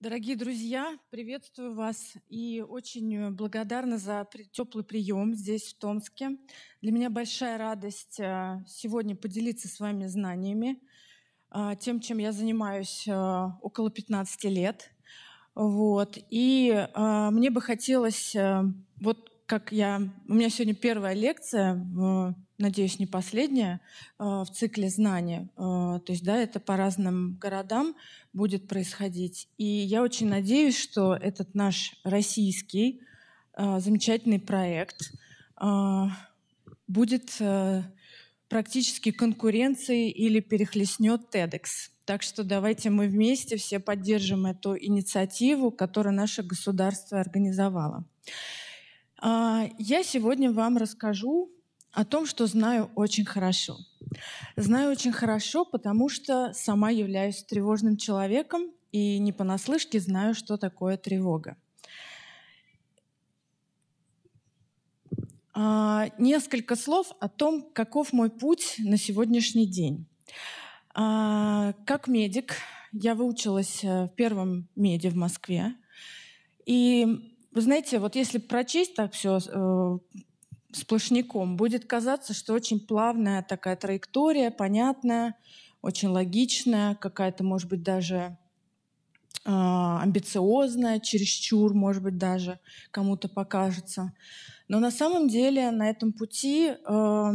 Дорогие друзья, приветствую вас и очень благодарна за теплый прием здесь, в Томске. Для меня большая радость э, сегодня поделиться с вами знаниями, э, тем, чем я занимаюсь э, около 15 лет. Вот. И мне бы хотелось, вот как я... У меня сегодня первая лекция, надеюсь, не последняя, в цикле знаний. То есть, да, это по разным городам будет происходить. И я очень надеюсь, что этот наш российский замечательный проект будет практически конкуренцией или перехлестнет TEDx. Так что давайте мы вместе все поддержим эту инициативу, которую наше государство организовало. А, я сегодня вам расскажу о том, что знаю очень хорошо. Знаю очень хорошо, потому что сама являюсь тревожным человеком и не понаслышке знаю, что такое тревога. А, несколько слов о том, каков мой путь на сегодняшний день. А, как медик я выучилась э, в первом меди в Москве. И вы знаете, вот если прочесть так все э, сплошняком, будет казаться, что очень плавная такая траектория, понятная, очень логичная, какая-то, может быть, даже э, амбициозная, чересчур, может быть, даже кому-то покажется. Но на самом деле на этом пути э,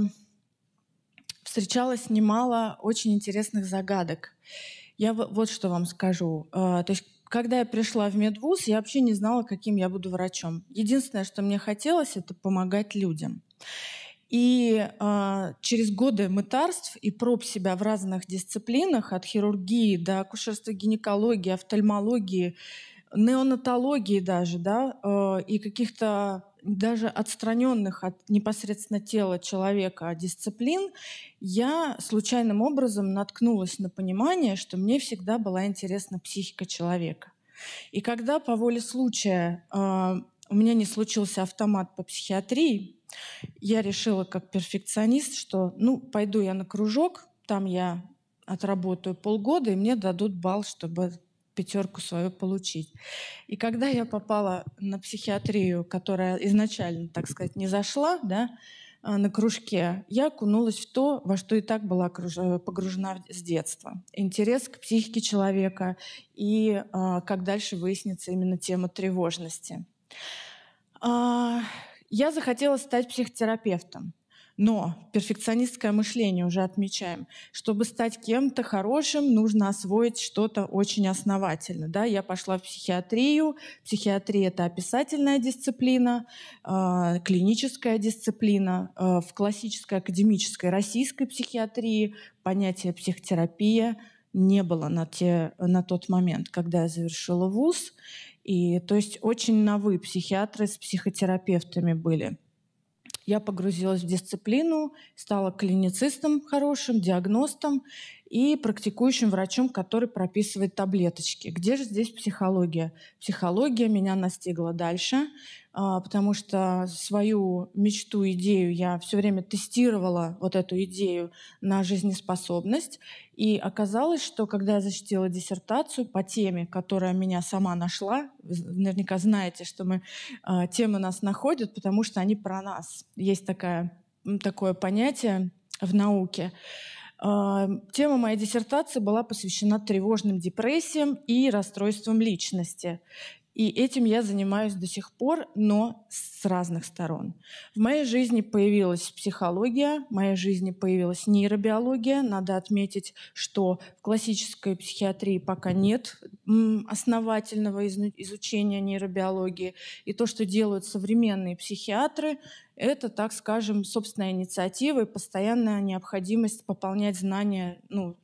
встречалось немало очень интересных загадок. Я вот что вам скажу. Э, то есть когда я пришла в медвуз, я вообще не знала, каким я буду врачом. Единственное, что мне хотелось, это помогать людям. И э, через годы мытарств и проб себя в разных дисциплинах, от хирургии до акушерства, гинекологии, офтальмологии, неонатологии даже, да, э, и каких-то даже отстраненных от непосредственно тела человека дисциплин, я случайным образом наткнулась на понимание, что мне всегда была интересна психика человека. И когда по воле случая э, у меня не случился автомат по психиатрии, я решила как перфекционист, что ну пойду я на кружок, там я отработаю полгода, и мне дадут балл, чтобы пятерку свою получить. И когда я попала на психиатрию, которая изначально, так сказать, не зашла, да, а, на кружке, я окунулась в то, во что и так была погружена с детства. Интерес к психике человека и а, как дальше выяснится именно тема тревожности. А, я захотела стать психотерапевтом. Но перфекционистское мышление уже отмечаем. Чтобы стать кем-то хорошим, нужно освоить что-то очень основательно. Да? Я пошла в психиатрию. Психиатрия — это описательная дисциплина, э, клиническая дисциплина. Э, в классической академической российской психиатрии понятие психотерапия не было на, те, на тот момент, когда я завершила вуз. И, то есть очень новые психиатры с психотерапевтами были. Я погрузилась в дисциплину, стала клиницистом хорошим, диагностом и практикующим врачом, который прописывает таблеточки. Где же здесь психология? Психология меня настигла дальше, а, потому что свою мечту, идею я все время тестировала, вот эту идею на жизнеспособность. И оказалось, что когда я защитила диссертацию по теме, которая меня сама нашла, вы наверняка знаете, что мы, а, темы нас находят, потому что они про нас. Есть такая, такое понятие в науке. А, тема моей диссертации была посвящена тревожным депрессиям и расстройствам личности. И этим я занимаюсь до сих пор, но с разных сторон. В моей жизни появилась психология, в моей жизни появилась нейробиология. Надо отметить, что в классической психиатрии пока нет основательного изучения нейробиологии. И то, что делают современные психиатры, это, так скажем, собственная инициатива и постоянная необходимость пополнять знания ну,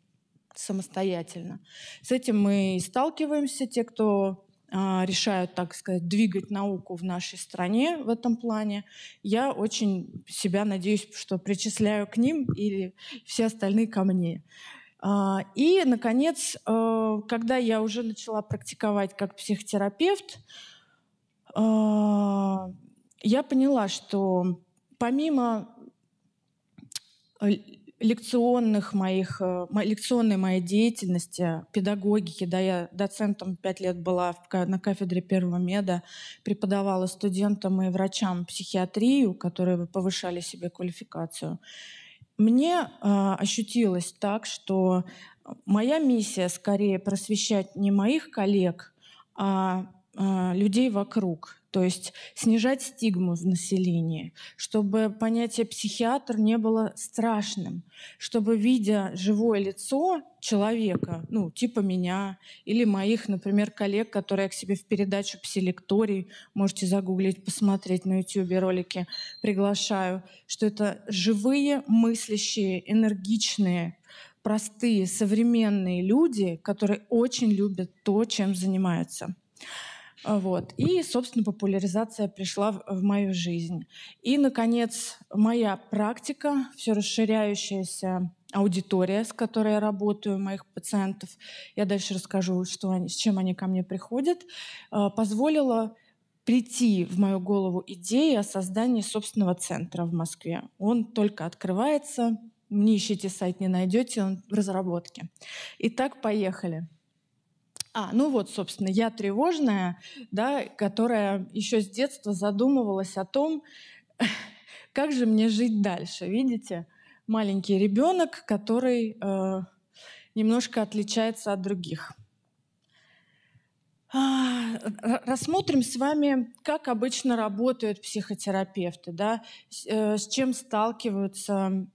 самостоятельно. С этим мы и сталкиваемся, те, кто решают, так сказать, двигать науку в нашей стране в этом плане. Я очень себя надеюсь, что причисляю к ним или все остальные ко мне. А, и, наконец, э, когда я уже начала практиковать как психотерапевт, а, я поняла, что помимо э, лекционных моих, э, лекционной моей деятельности, педагогики, да, я доцентом пять лет была на кафедре первого меда, преподавала студентам и врачам психиатрию, которые повышали себе квалификацию. Мне э, ощутилось так, что моя миссия скорее просвещать не моих коллег, а людей вокруг, то есть снижать стигму в населении, чтобы понятие психиатр не было страшным, чтобы, видя живое лицо человека, ну, типа меня или моих, например, коллег, которые я к себе в передачу «Псилекторий», можете загуглить, посмотреть на YouTube ролики, приглашаю, что это живые, мыслящие, энергичные, простые, современные люди, которые очень любят то, чем занимаются. А, вот. И, собственно, популяризация пришла в, мою жизнь. И, наконец, моя практика, все расширяющаяся аудитория, с которой я работаю, моих пациентов, я дальше расскажу, что они, с чем они ко мне приходят, а, позволила прийти в мою голову идея о создании собственного центра в Москве. Он только открывается, не ищите сайт, не найдете, он в разработке. Итак, поехали. А, ну вот, собственно, я тревожная, да, которая еще с детства задумывалась о том, как же мне жить дальше. Видите, маленький ребенок, который э, немножко отличается от других. А, рассмотрим с вами, как обычно работают психотерапевты, да, с, э, чем сталкиваются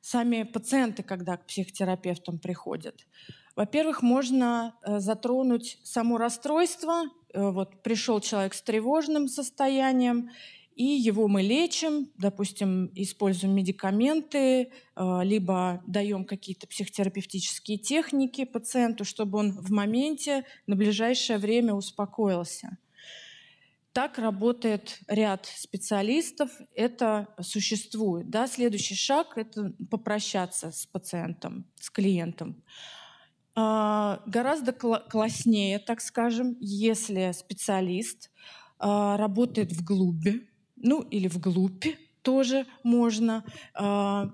сами пациенты, когда к психотерапевтам приходят. Во-первых, можно э, затронуть само расстройство. Э, вот пришел человек с тревожным состоянием, и его мы лечим, допустим, используем медикаменты, э, либо даем какие-то психотерапевтические техники пациенту, чтобы он в моменте на ближайшее время успокоился. Так работает ряд специалистов, это существует. Да? Следующий шаг — это попрощаться с пациентом, с клиентом. А, гораздо класснее, так скажем, если специалист а, работает в глубе, ну или в глупе тоже можно, а,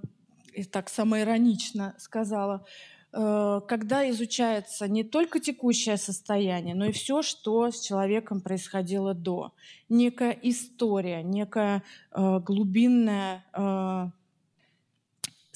и так самоиронично сказала, когда изучается не только текущее состояние, но и все, что с человеком происходило до. Некая история, некая глубинная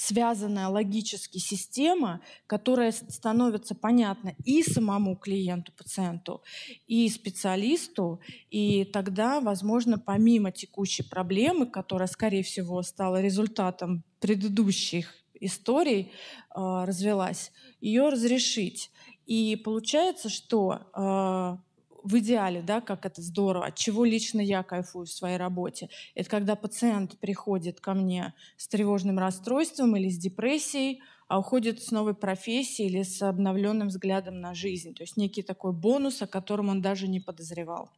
связанная логически система, которая становится понятна и самому клиенту, пациенту, и специалисту, и тогда, возможно, помимо текущей проблемы, которая, скорее всего, стала результатом предыдущих историй, э, развелась, ее разрешить. И получается, что э, в идеале, да, как это здорово, от чего лично я кайфую в своей работе, это когда пациент приходит ко мне с тревожным расстройством или с депрессией, а уходит с новой профессией или с обновленным взглядом на жизнь. То есть некий такой бонус, о котором он даже не подозревал.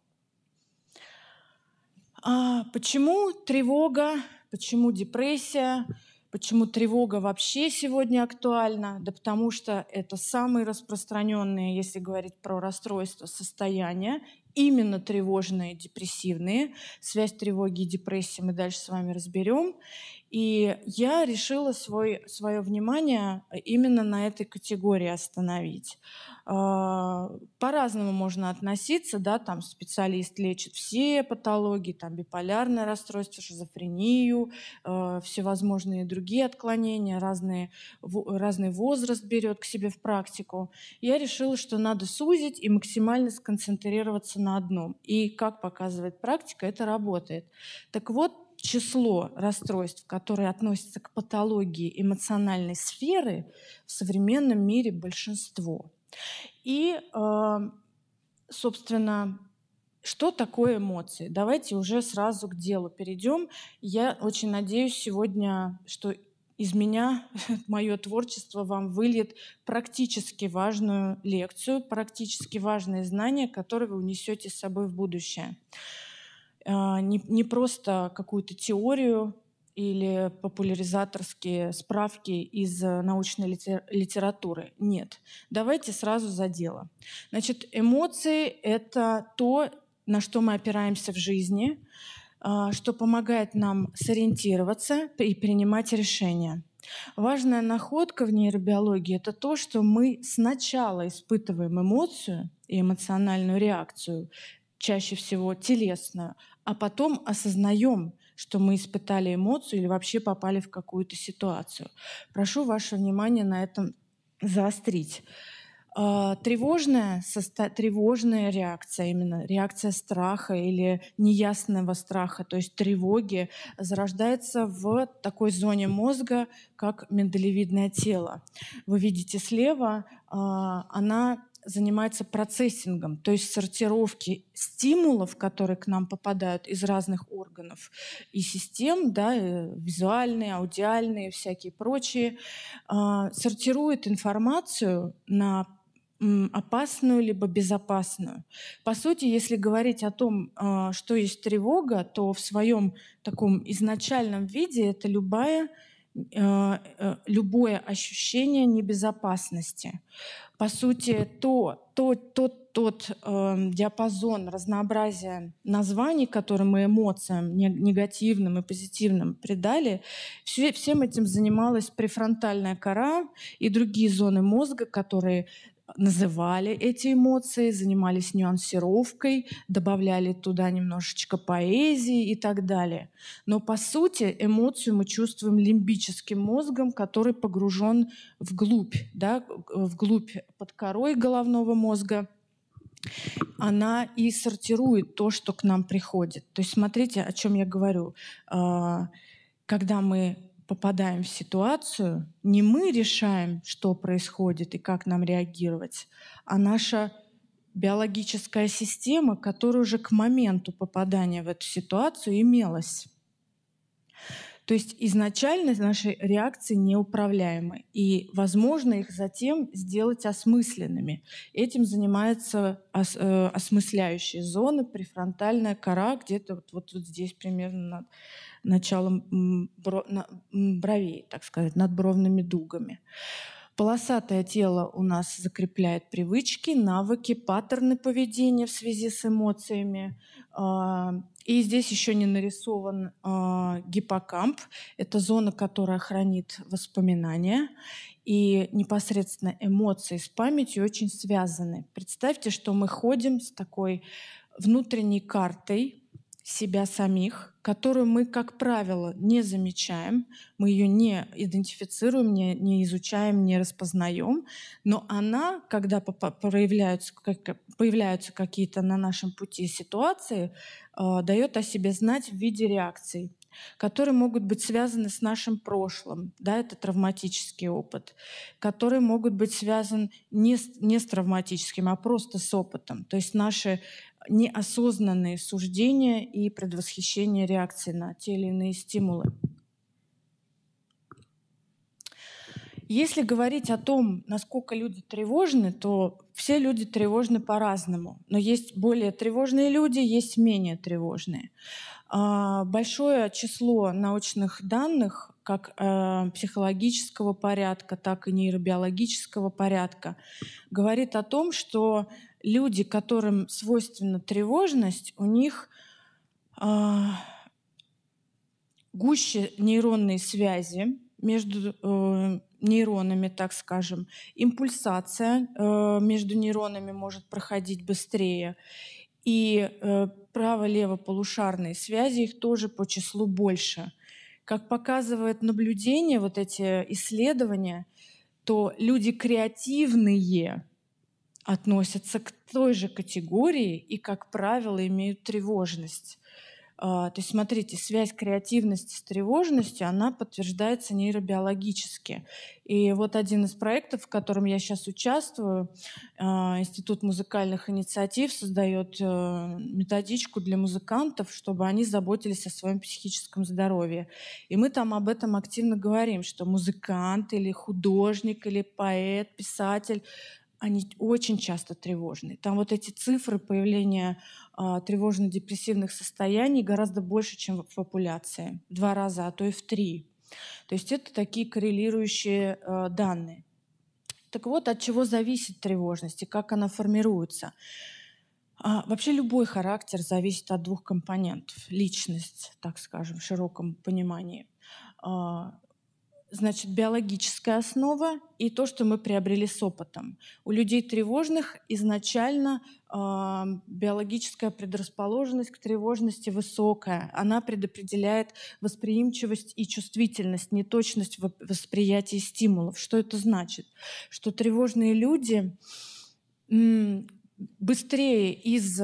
А почему тревога, почему депрессия? Почему тревога вообще сегодня актуальна? Да потому что это самые распространенные, если говорить про расстройства, состояния, именно тревожные, депрессивные. Связь тревоги и депрессии мы дальше с вами разберем. И я решила свой, свое внимание именно на этой категории остановить. А, по-разному можно относиться, да, там специалист лечит все патологии, там биполярное расстройство, шизофрению, э, всевозможные другие отклонения, разные, разный возраст берет к себе в практику. Я решила, что надо сузить и максимально сконцентрироваться на одном. И, как показывает практика, это работает. Так вот, число расстройств, которые относятся к патологии эмоциональной сферы, в современном мире большинство. И, эм, собственно, что такое эмоции? Давайте уже сразу к делу перейдем. Я очень надеюсь сегодня, что из меня мое творчество вам выльет практически важную лекцию, практически важные знания, которые вы унесете с собой в будущее. Э, не, не просто какую-то теорию или популяризаторские справки из э, научной литературы. Нет. Давайте сразу за дело. Значит, эмоции — это то, на что мы опираемся в жизни, а, что помогает нам сориентироваться и принимать решения. Важная находка в нейробиологии — это то, что мы сначала испытываем эмоцию и эмоциональную реакцию, чаще всего телесную, а потом осознаем, что мы испытали эмоцию или вообще попали в какую-то ситуацию. Прошу ваше внимание на этом заострить. А, тревожная, тревожная реакция, именно реакция страха или неясного страха, то есть тревоги, зарождается в такой зоне мозга, как миндалевидное тело. Вы видите слева, а, она занимается процессингом, то есть сортировки стимулов, которые к нам попадают из разных органов и систем, да, визуальные, аудиальные, всякие прочие, э, сортирует информацию на опасную либо безопасную. По сути, если говорить о том, э, что есть тревога, то в своем таком изначальном виде это любая Э, э, любое ощущение небезопасности. По сути, то, то, тот, тот э, диапазон разнообразия названий, которые мы эмоциям, негативным и позитивным придали, все, всем этим занималась префронтальная кора и другие зоны мозга, которые называли эти эмоции, занимались нюансировкой, добавляли туда немножечко поэзии и так далее. Но по сути эмоцию мы чувствуем лимбическим мозгом, который погружен вглубь, да, вглубь под корой головного мозга. Она и сортирует то, что к нам приходит. То есть смотрите, о чем я говорю. А, когда мы попадаем в ситуацию, не мы решаем, что происходит и как нам реагировать, а наша биологическая система, которая уже к моменту попадания в эту ситуацию имелась. То есть изначально наши реакции неуправляемы, и возможно их затем сделать осмысленными. Этим занимается ос, э, осмысляющие зоны, префронтальная кора, где-то вот, вот, вот здесь примерно над началом бровей, так сказать, над бровными дугами. Полосатое тело у нас закрепляет привычки, навыки, паттерны поведения в связи с эмоциями. А, и здесь еще не нарисован а, гиппокамп. Это зона, которая хранит воспоминания. И непосредственно эмоции с памятью очень связаны. Представьте, что мы ходим с такой внутренней картой себя самих, которую мы, как правило, не замечаем, мы ее не идентифицируем, не, не изучаем, не распознаем, но она, когда проявляются, появляются какие-то на нашем пути ситуации, э, дает о себе знать в виде реакций которые могут быть связаны с нашим прошлым, да, это травматический опыт, которые могут быть связаны не с, не с травматическим, а просто с опытом. То есть наши неосознанные суждения и предвосхищение реакции на те или иные стимулы. Если говорить о том, насколько люди тревожны, то все люди тревожны по-разному. Но есть более тревожные люди, есть менее тревожные. А, большое число научных данных, как э, психологического порядка, так и нейробиологического порядка, говорит о том, что люди, которым свойственна тревожность, у них э, гуще нейронные связи между э, нейронами, так скажем, импульсация э, между нейронами может проходить быстрее, и э, право-лево полушарные связи их тоже по числу больше. Как показывает наблюдение, вот эти исследования, то люди креативные относятся к той же категории и, как правило, имеют тревожность. А, то есть, смотрите, связь креативности с тревожностью, она подтверждается нейробиологически. И вот один из проектов, в котором я сейчас участвую, а, Институт музыкальных инициатив создает э, методичку для музыкантов, чтобы они заботились о своем психическом здоровье. И мы там об этом активно говорим, что музыкант или художник или поэт, писатель они очень часто тревожны. Там вот эти цифры появления тревожно-депрессивных состояний гораздо больше, чем в популяции. В два раза, а то и в три. То есть это такие коррелирующие а, данные. Так вот, от чего зависит тревожность и как она формируется? А, вообще любой характер зависит от двух компонентов. Личность, так скажем, в широком понимании. Значит, биологическая основа и то, что мы приобрели с опытом. У людей тревожных изначально э, биологическая предрасположенность к тревожности высокая. Она предопределяет восприимчивость и чувствительность, неточность в восприятии стимулов. Что это значит? Что тревожные люди быстрее из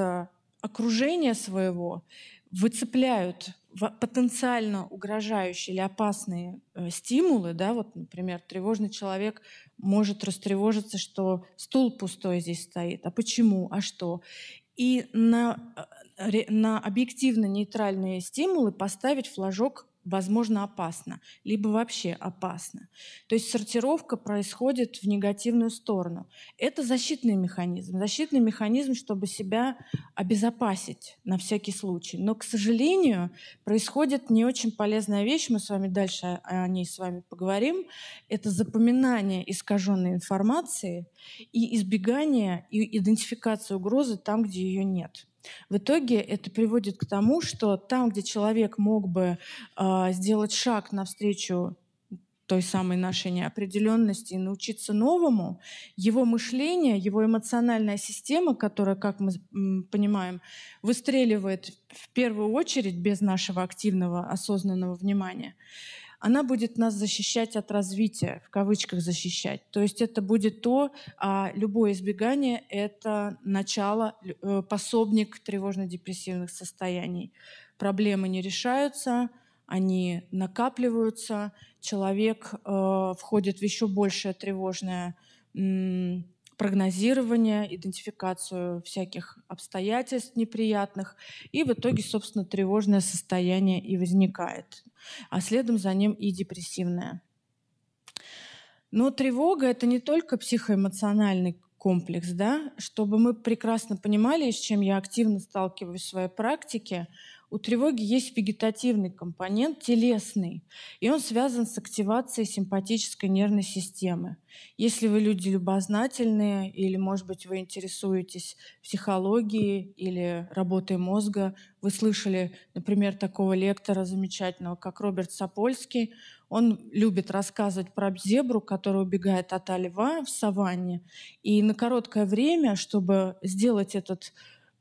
окружения своего выцепляют потенциально угрожающие или опасные э, стимулы, да, вот, например, тревожный человек может растревожиться, что стул пустой здесь стоит, а почему, а что, и на, э, на объективно нейтральные стимулы поставить флажок возможно, опасно, либо вообще опасно. То есть сортировка происходит в негативную сторону. Это защитный механизм. Защитный механизм, чтобы себя обезопасить на всякий случай. Но, к сожалению, происходит не очень полезная вещь, мы с вами дальше о ней с вами поговорим. Это запоминание искаженной информации и избегание и идентификация угрозы там, где ее нет. В итоге это приводит к тому, что там, где человек мог бы э, сделать шаг навстречу той самой нашей неопределенности и научиться новому, его мышление, его эмоциональная система, которая, как мы понимаем, выстреливает в первую очередь без нашего активного осознанного внимания, она будет нас защищать от развития, в кавычках защищать. То есть это будет то, а любое избегание — это начало, э, пособник тревожно-депрессивных состояний. Проблемы не решаются, они накапливаются, человек э, входит в еще большее тревожное прогнозирование, идентификацию всяких обстоятельств неприятных, и в итоге, собственно, тревожное состояние и возникает а следом за ним и депрессивная. Но тревога — это не только психоэмоциональный комплекс, да, чтобы мы прекрасно понимали, с чем я активно сталкиваюсь в своей практике, у тревоги есть вегетативный компонент, телесный, и он связан с активацией симпатической нервной системы. Если вы люди любознательные, или, может быть, вы интересуетесь психологией или работой мозга, вы слышали, например, такого лектора замечательного, как Роберт Сапольский. Он любит рассказывать про зебру, которая убегает от льва в саванне. И на короткое время, чтобы сделать этот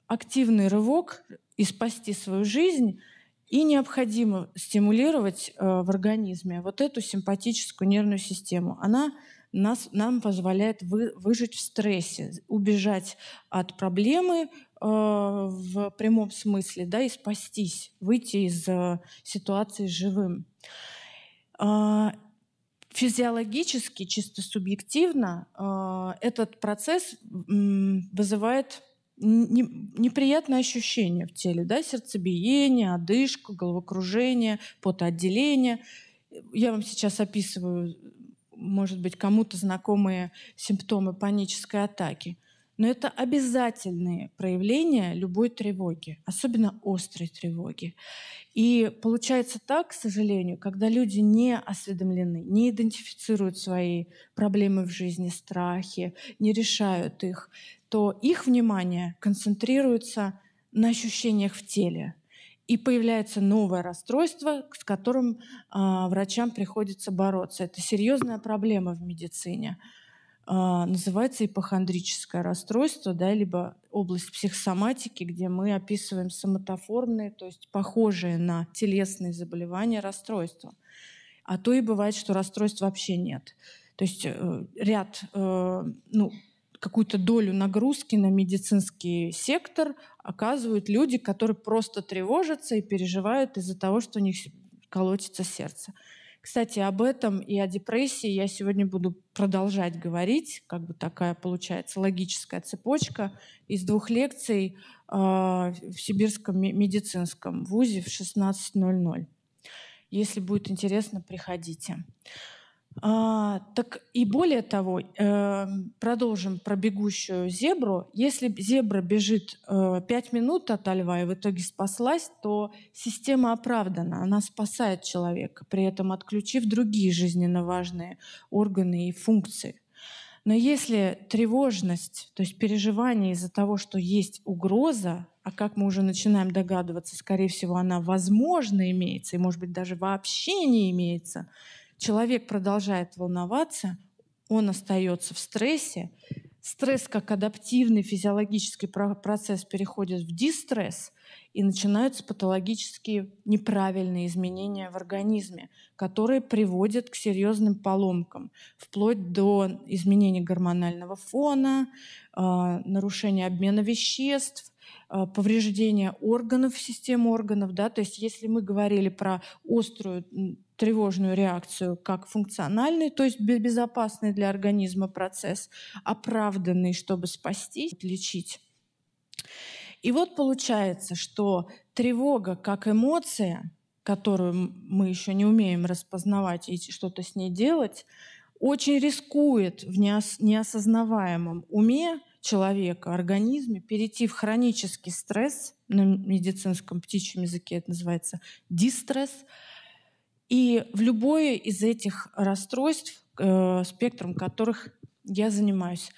активный рывок и спасти свою жизнь, и необходимо стимулировать э, в организме вот эту симпатическую нервную систему. Она нас, нам позволяет вы, выжить в стрессе, убежать от проблемы э, в прямом смысле, да, и спастись, выйти из э, ситуации живым. Э, физиологически, чисто субъективно, э, этот процесс э, вызывает неприятное ощущение в теле, да, сердцебиение, одышка, головокружение, потоотделение. Я вам сейчас описываю, может быть, кому-то знакомые симптомы панической атаки. Но это обязательные проявления любой тревоги, особенно острой тревоги. И получается так, к сожалению, когда люди не осведомлены, не идентифицируют свои проблемы в жизни, страхи, не решают их, то их внимание концентрируется на ощущениях в теле. И появляется новое расстройство, с которым э, врачам приходится бороться. Это серьезная проблема в медицине. Э, называется ипохондрическое расстройство, да, либо область психосоматики, где мы описываем соматоформные, то есть похожие на телесные заболевания расстройства. А то и бывает, что расстройств вообще нет. То есть э, ряд э, ну, какую-то долю нагрузки на медицинский сектор оказывают люди, которые просто тревожатся и переживают из-за того, что у них колотится сердце. Кстати, об этом и о депрессии я сегодня буду продолжать говорить, как бы такая получается логическая цепочка из двух лекций э, в Сибирском медицинском вузе в 16.00. Если будет интересно, приходите. А, так и более того, э, продолжим про бегущую зебру. Если зебра бежит э, 5 минут от льва и в итоге спаслась, то система оправдана, она спасает человека, при этом отключив другие жизненно важные органы и функции. Но если тревожность, то есть переживание из-за того, что есть угроза, а как мы уже начинаем догадываться, скорее всего, она возможно имеется, и, может быть, даже вообще не имеется, человек продолжает волноваться, он остается в стрессе, стресс как адаптивный физиологический процесс переходит в дистресс, и начинаются патологические неправильные изменения в организме, которые приводят к серьезным поломкам, вплоть до изменения гормонального фона, а, нарушения обмена веществ, а, повреждения органов, системы органов. Да? То есть если мы говорили про острую тревожную реакцию как функциональный, то есть безопасный для организма процесс, оправданный, чтобы спасти, лечить. И вот получается, что тревога как эмоция, которую мы еще не умеем распознавать и что-то с ней делать, очень рискует в неосознаваемом уме человека, организме перейти в хронический стресс, на медицинском птичьем языке это называется дистресс, и в любое из этих расстройств, э, спектром которых я занимаюсь.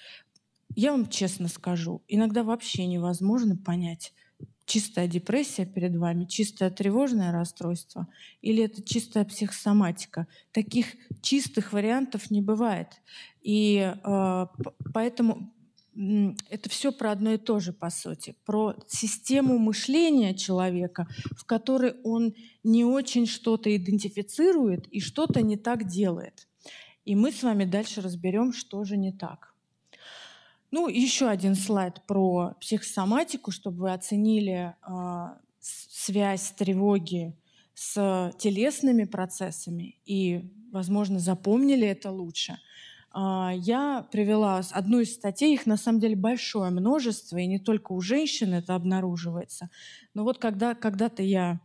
Я вам честно скажу, иногда вообще невозможно понять, чистая депрессия перед вами, чистое тревожное расстройство или это чистая психосоматика. Таких чистых вариантов не бывает. И э, поэтому это все про одно и то же, по сути, про систему мышления человека, в которой он не очень что-то идентифицирует и что-то не так делает. И мы с вами дальше разберем, что же не так. Ну, еще один слайд про психосоматику, чтобы вы оценили э, связь тревоги с телесными процессами и, возможно, запомнили это лучше – я привела одну из статей, их на самом деле большое множество, и не только у женщин это обнаруживается. Но вот когда когда-то я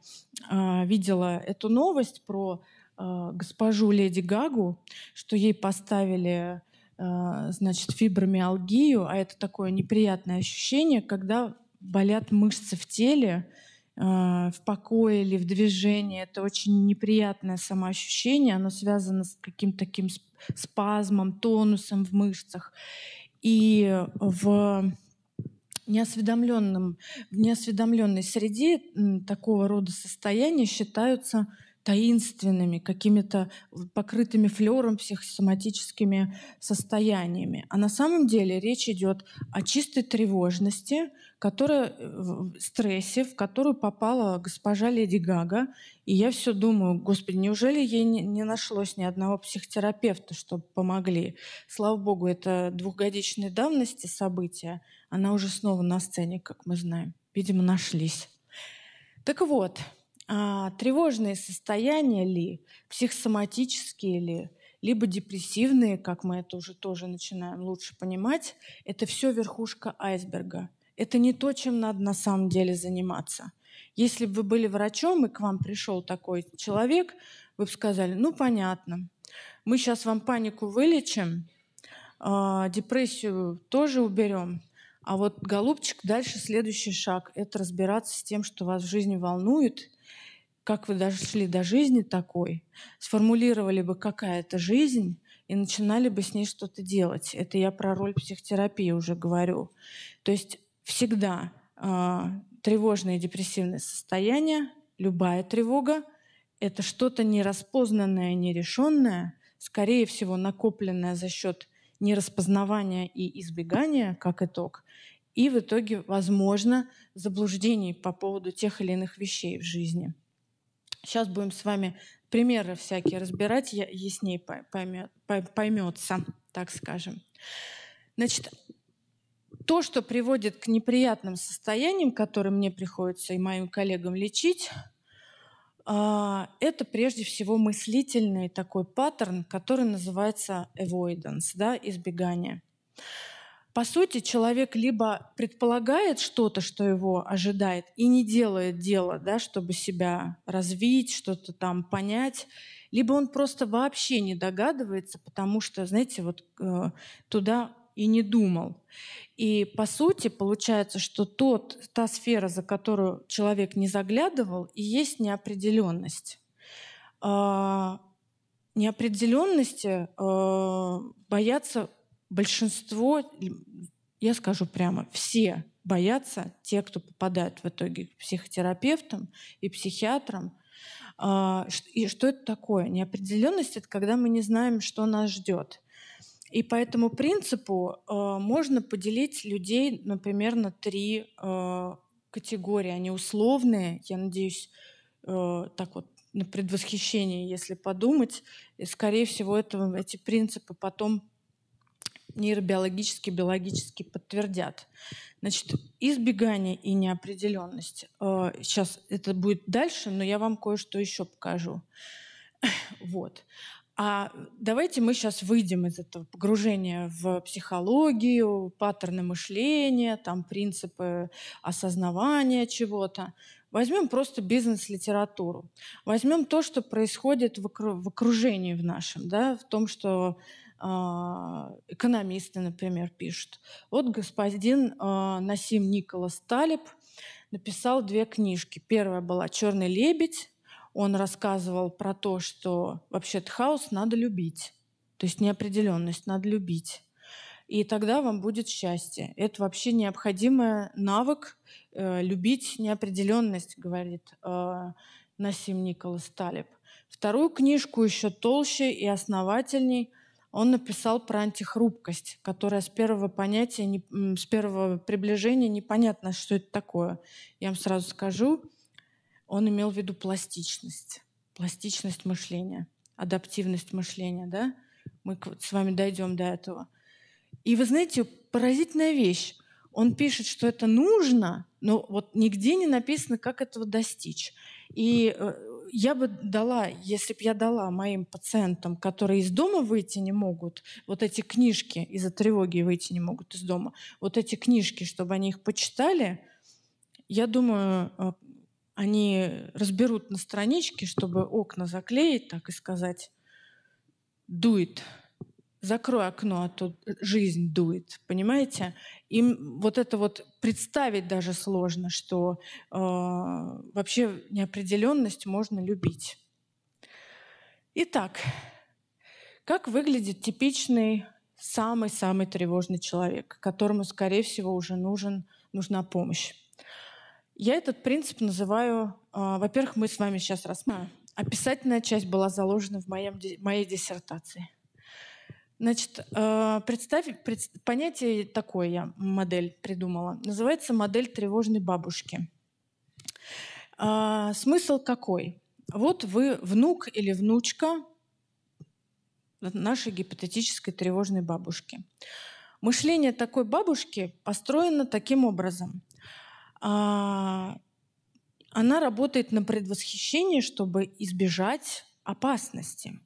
а, видела эту новость про а, госпожу Леди Гагу, что ей поставили значит, фибромиалгию, а это такое неприятное ощущение, когда болят мышцы в теле, в покое или в движении. Это очень неприятное самоощущение, оно связано с каким-то таким спазмом, тонусом в мышцах. И в неосведомленном, в неосведомленной среде такого рода состояния считаются таинственными, какими-то покрытыми флером психосоматическими состояниями. А на самом деле речь идет о чистой тревожности, которая, в стрессе, в которую попала госпожа Леди Гага. И я все думаю, господи, неужели ей не, не нашлось ни одного психотерапевта, чтобы помогли? Слава богу, это двухгодичной давности события. Она уже снова на сцене, как мы знаем. Видимо, нашлись. Так вот, а, тревожные состояния ли, психосоматические ли, либо депрессивные, как мы это уже тоже начинаем лучше понимать, это все верхушка айсберга. Это не то, чем надо на самом деле заниматься. Если бы вы были врачом, и к вам пришел такой человек, вы бы сказали, ну понятно, мы сейчас вам панику вылечим, а, депрессию тоже уберем, а вот, голубчик, дальше следующий шаг – это разбираться с тем, что вас в жизни волнует, как вы дошли до жизни такой, сформулировали бы, какая это жизнь, и начинали бы с ней что-то делать. Это я про роль психотерапии уже говорю. То есть всегда э, тревожное и депрессивное состояние, любая тревога — это что-то нераспознанное, нерешенное, скорее всего, накопленное за счет нераспознавания и избегания, как итог, и в итоге, возможно, заблуждений по поводу тех или иных вещей в жизни — Сейчас будем с вами примеры всякие разбирать, яснее поймет, поймется, так скажем. Значит, то, что приводит к неприятным состояниям, которые мне приходится и моим коллегам лечить, а, это прежде всего мыслительный такой паттерн, который называется avoidance, да, избегание. По сути, человек либо предполагает что-то, что его ожидает, и не делает дело, да, чтобы себя развить, что-то там понять, либо он просто вообще не догадывается, потому что, знаете, вот э, туда и не думал. И по сути получается, что тот, та сфера, за которую человек не заглядывал, и есть неопределенность. Э, неопределенности э, боятся большинство, я скажу прямо, все боятся, те, кто попадают в итоге к психотерапевтам и психиатрам, А, и что это такое? Неопределенность — это когда мы не знаем, что нас ждет. И по этому принципу э, можно поделить людей, например, на три э, категории. Они условные, я надеюсь, э, так вот на предвосхищение, если подумать. И, скорее всего, это, эти принципы потом нейробиологически, биологически подтвердят. Значит, избегание и неопределенность. Сейчас это будет дальше, но я вам кое-что еще покажу. Вот. А давайте мы сейчас выйдем из этого погружения в психологию, паттерны мышления, там принципы осознавания чего-то. Возьмем просто бизнес-литературу. Возьмем то, что происходит в, окружении в нашем, да, в том, что э, экономисты, например, пишут. Вот господин э, Насим Николас Талиб написал две книжки. Первая была «Черный лебедь», он рассказывал про то, что вообще-то хаос надо любить. То есть неопределенность надо любить. И тогда вам будет счастье. Это вообще необходимый навык э, любить неопределенность, говорит э, Насим Николас Талиб. Вторую книжку еще толще и основательней он написал про антихрупкость, которая с первого понятия, не, с первого приближения непонятно, что это такое. Я вам сразу скажу, он имел в виду пластичность, пластичность мышления, адаптивность мышления, да? Мы с вами дойдем до этого. И вы знаете, поразительная вещь. Он пишет, что это нужно, но вот нигде не написано, как этого достичь. И э, я бы дала, если бы я дала моим пациентам, которые из дома выйти не могут, вот эти книжки из-за тревоги выйти не могут из дома, вот эти книжки, чтобы они их почитали, я думаю, э, они разберут на страничке, чтобы окна заклеить, так и сказать, дует. Закрой окно, а то жизнь дует, понимаете? Им вот это вот представить даже сложно, что э, вообще неопределенность можно любить. Итак, как выглядит типичный самый-самый тревожный человек, которому, скорее всего, уже нужен, нужна помощь? Я этот принцип называю, э, во-первых, мы с вами сейчас рассматриваем. Описательная часть была заложена в моем, моей диссертации. Значит, э, представь, пред, понятие такое я модель придумала. Называется модель тревожной бабушки. Э, смысл какой? Вот вы внук или внучка нашей гипотетической тревожной бабушки. Мышление такой бабушки построено таким образом. А, она работает на предвосхищение, чтобы избежать опасности.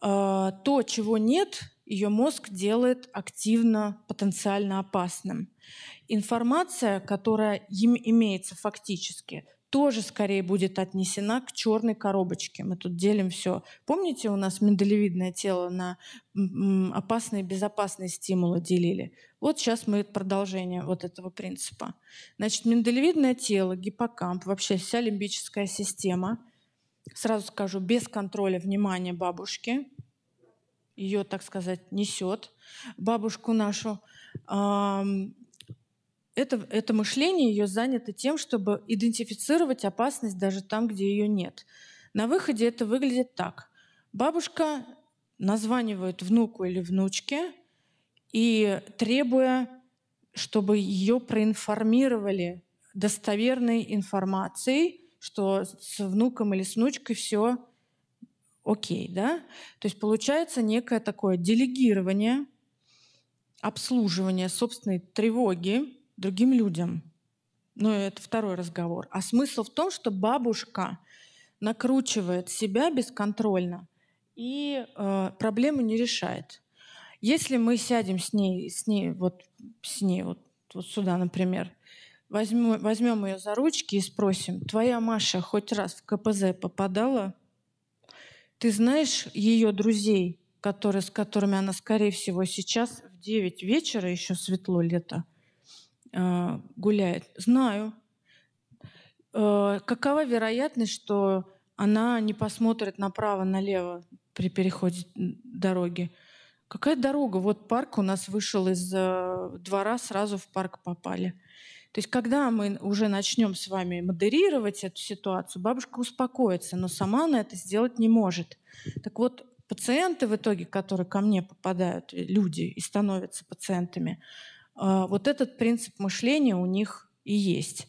А, то, чего нет, ее мозг делает активно, потенциально опасным. Информация, которая им имеется фактически, тоже скорее будет отнесена к черной коробочке. Мы тут делим все. Помните, у нас миндалевидное тело на опасные и безопасные стимулы делили? Вот сейчас мы продолжение вот этого принципа. Значит, миндалевидное тело, гиппокамп, вообще вся лимбическая система, сразу скажу, без контроля внимания бабушки, ее, так сказать, несет бабушку нашу, это, это мышление ее занято тем, чтобы идентифицировать опасность даже там, где ее нет. На выходе это выглядит так. Бабушка названивает внуку или внучке и требуя, чтобы ее проинформировали достоверной информацией, что с внуком или с внучкой все окей, да? То есть получается некое такое делегирование, обслуживание собственной тревоги другим людям. Но это второй разговор. А смысл в том, что бабушка накручивает себя бесконтрольно и э, проблему не решает. Если мы сядем с ней, с ней вот с ней вот, вот сюда, например, возьмем, возьмем ее за ручки и спросим: "Твоя Маша хоть раз в КПЗ попадала? Ты знаешь ее друзей, которые, с которыми она, скорее всего, сейчас в 9 вечера еще светло лето?" Э, гуляет? Знаю. Э, какова вероятность, что она не посмотрит направо-налево при переходе дороги? Какая дорога? Вот парк у нас вышел из э, двора, сразу в парк попали. То есть когда мы уже начнем с вами модерировать эту ситуацию, бабушка успокоится, но сама она это сделать не может. Так вот, пациенты в итоге, которые ко мне попадают, люди и становятся пациентами, вот этот принцип мышления у них и есть.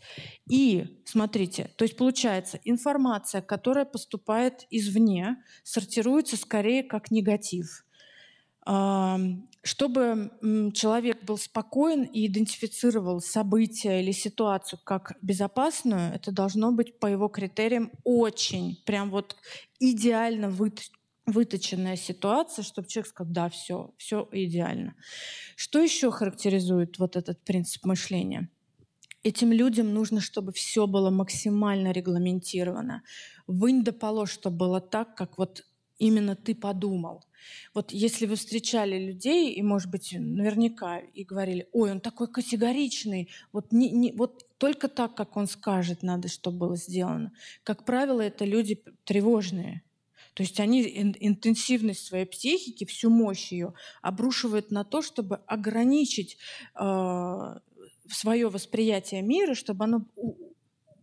И смотрите, то есть получается, информация, которая поступает извне, сортируется скорее как негатив чтобы человек был спокоен и идентифицировал события или ситуацию как безопасную, это должно быть по его критериям очень, прям вот идеально выточенная ситуация, чтобы человек сказал, да, все, все идеально. Что еще характеризует вот этот принцип мышления? Этим людям нужно, чтобы все было максимально регламентировано. Вынь да положь, чтобы было так, как вот именно ты подумал. Вот если вы встречали людей, и, может быть, наверняка, и говорили, ой, он такой категоричный, вот, не, не, вот только так, как он скажет, надо, чтобы было сделано. Как правило, это люди тревожные. То есть они интенсивность своей психики, всю мощь ее обрушивают на то, чтобы ограничить э, свое восприятие мира, чтобы оно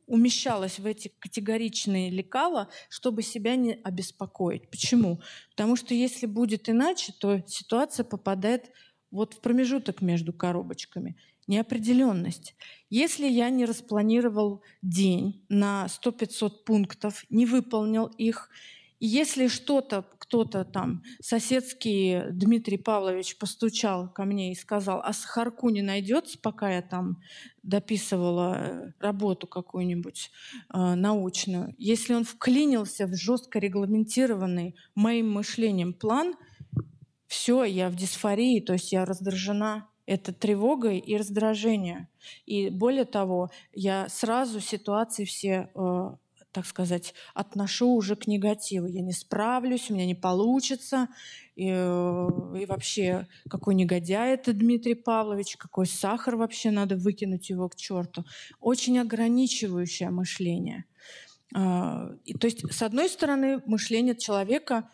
умещалась в эти категоричные лекала, чтобы себя не обеспокоить. Почему? Потому что если будет иначе, то ситуация попадает вот в промежуток между коробочками. Неопределенность. Если я не распланировал день на 100-500 пунктов, не выполнил их, и если что-то, кто-то там, соседский Дмитрий Павлович постучал ко мне и сказал, а сахарку не найдется, пока я там дописывала э, работу какую-нибудь э, научную, если он вклинился в жестко регламентированный моим мышлением план, все, я в дисфории, то есть я раздражена это тревогой и раздражение. И более того, я сразу ситуации все э, так сказать, отношу уже к негативу. Я не справлюсь, у меня не получится. И, э, и вообще, какой негодяй это Дмитрий Павлович, какой сахар вообще, надо выкинуть его к черту. Очень ограничивающее мышление. А, и, то есть, с одной стороны, мышление человека,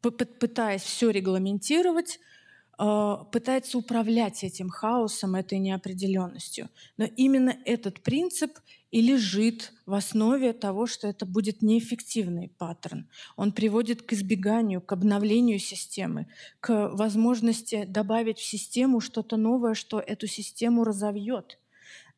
пытаясь все регламентировать, а, пытается управлять этим хаосом, этой неопределенностью. Но именно этот принцип и лежит в основе того, что это будет неэффективный паттерн. Он приводит к избеганию, к обновлению системы, к возможности добавить в систему что-то новое, что эту систему разовьет.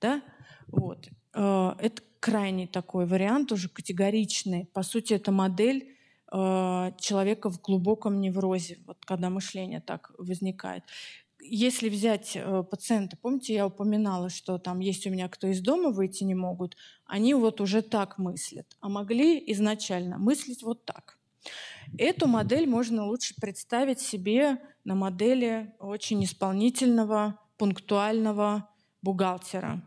Да? Вот. А, это крайний такой вариант, уже категоричный. По сути, это модель Э, человека в глубоком неврозе, вот когда мышление так возникает. Если взять э, пациента, помните, я упоминала, что там есть у меня кто из дома выйти не могут, они вот уже так мыслят, а могли изначально мыслить вот так. Эту модель можно лучше представить себе на модели очень исполнительного, пунктуального бухгалтера,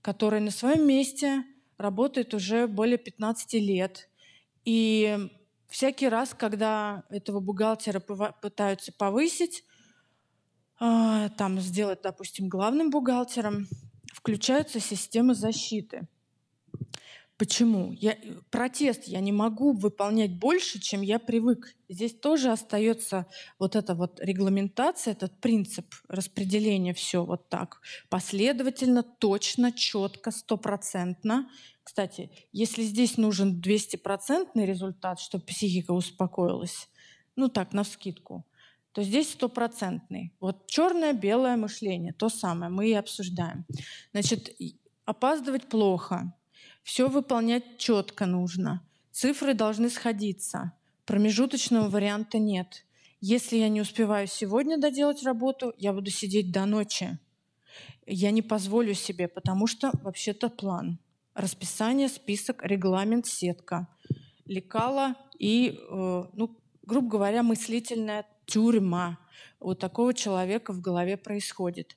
который на своем месте работает уже более 15 лет. И всякий раз, когда этого бухгалтера пытаются повысить, там сделать, допустим, главным бухгалтером, включаются системы защиты. Почему? Я, протест я не могу выполнять больше, чем я привык. Здесь тоже остается вот эта вот регламентация, этот принцип распределения все вот так. Последовательно, точно, четко, стопроцентно. Кстати, если здесь нужен 200% результат, чтобы психика успокоилась, ну так, на вскидку, то здесь стопроцентный. Вот черное-белое мышление, то самое, мы и обсуждаем. Значит, опаздывать плохо, все выполнять четко нужно, цифры должны сходиться, промежуточного варианта нет. Если я не успеваю сегодня доделать работу, я буду сидеть до ночи. Я не позволю себе, потому что вообще-то план – расписание, список, регламент, сетка, лекала и, э, ну, грубо говоря, мыслительная тюрьма. У такого человека в голове происходит.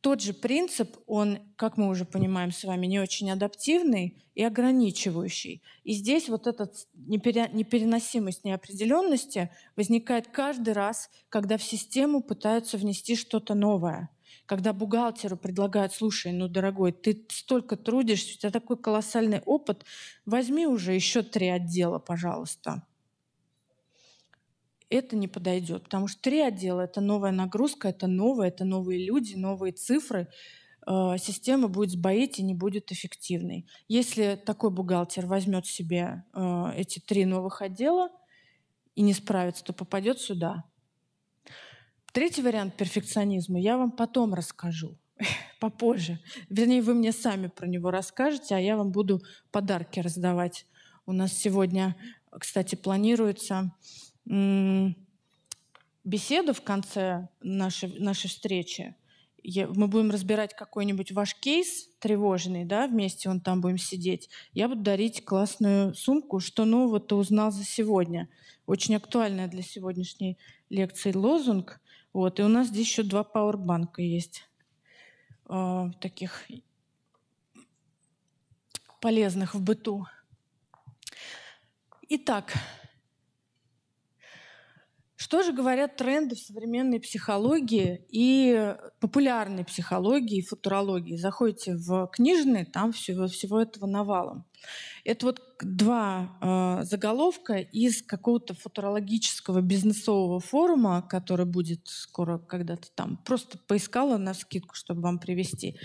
Тот же принцип, он, как мы уже понимаем с вами, не очень адаптивный и ограничивающий. И здесь вот эта непереносимость неопределенности возникает каждый раз, когда в систему пытаются внести что-то новое когда бухгалтеру предлагают, слушай, ну, дорогой, ты столько трудишься, у тебя такой колоссальный опыт, возьми уже еще три отдела, пожалуйста. Это не подойдет, потому что три отдела — это новая нагрузка, это новое, это новые люди, новые цифры. Э, система будет сбоить и не будет эффективной. Если такой бухгалтер возьмет себе э, эти три новых отдела и не справится, то попадет сюда. Третий вариант перфекционизма я вам потом расскажу, попозже. Вернее, вы мне сами про него расскажете, а я вам буду подарки раздавать. У нас сегодня, кстати, планируется беседу в конце нашей, нашей встречи. Я, мы будем разбирать какой-нибудь ваш кейс тревожный, да, вместе он там будем сидеть. Я буду дарить классную сумку «Что нового ты узнал за сегодня?» Очень актуальная для сегодняшней лекции лозунг. Вот. И у нас здесь еще два пауэрбанка есть. Э, таких полезных в быту. Итак, что же говорят тренды в современной психологии и популярной психологии и футурологии? Заходите в книжные, там всего, всего этого навалом. Это вот два э, заголовка из какого-то футурологического бизнесового форума, который будет скоро когда-то там. Просто поискала на скидку, чтобы вам привести.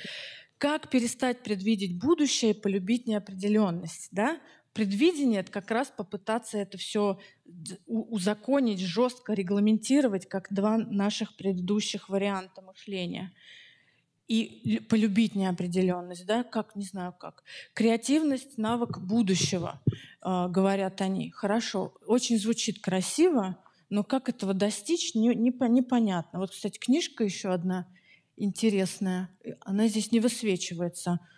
Как перестать предвидеть будущее и полюбить неопределенность? Да? Предвидение — это как раз попытаться это все узаконить, жестко регламентировать, как два наших предыдущих варианта мышления. И полюбить неопределенность, да, как, не знаю как. Креативность — навык будущего, э, говорят они. Хорошо, очень звучит красиво, но как этого достичь, не, не, непонятно. Вот, кстати, книжка еще одна интересная, она здесь не высвечивается —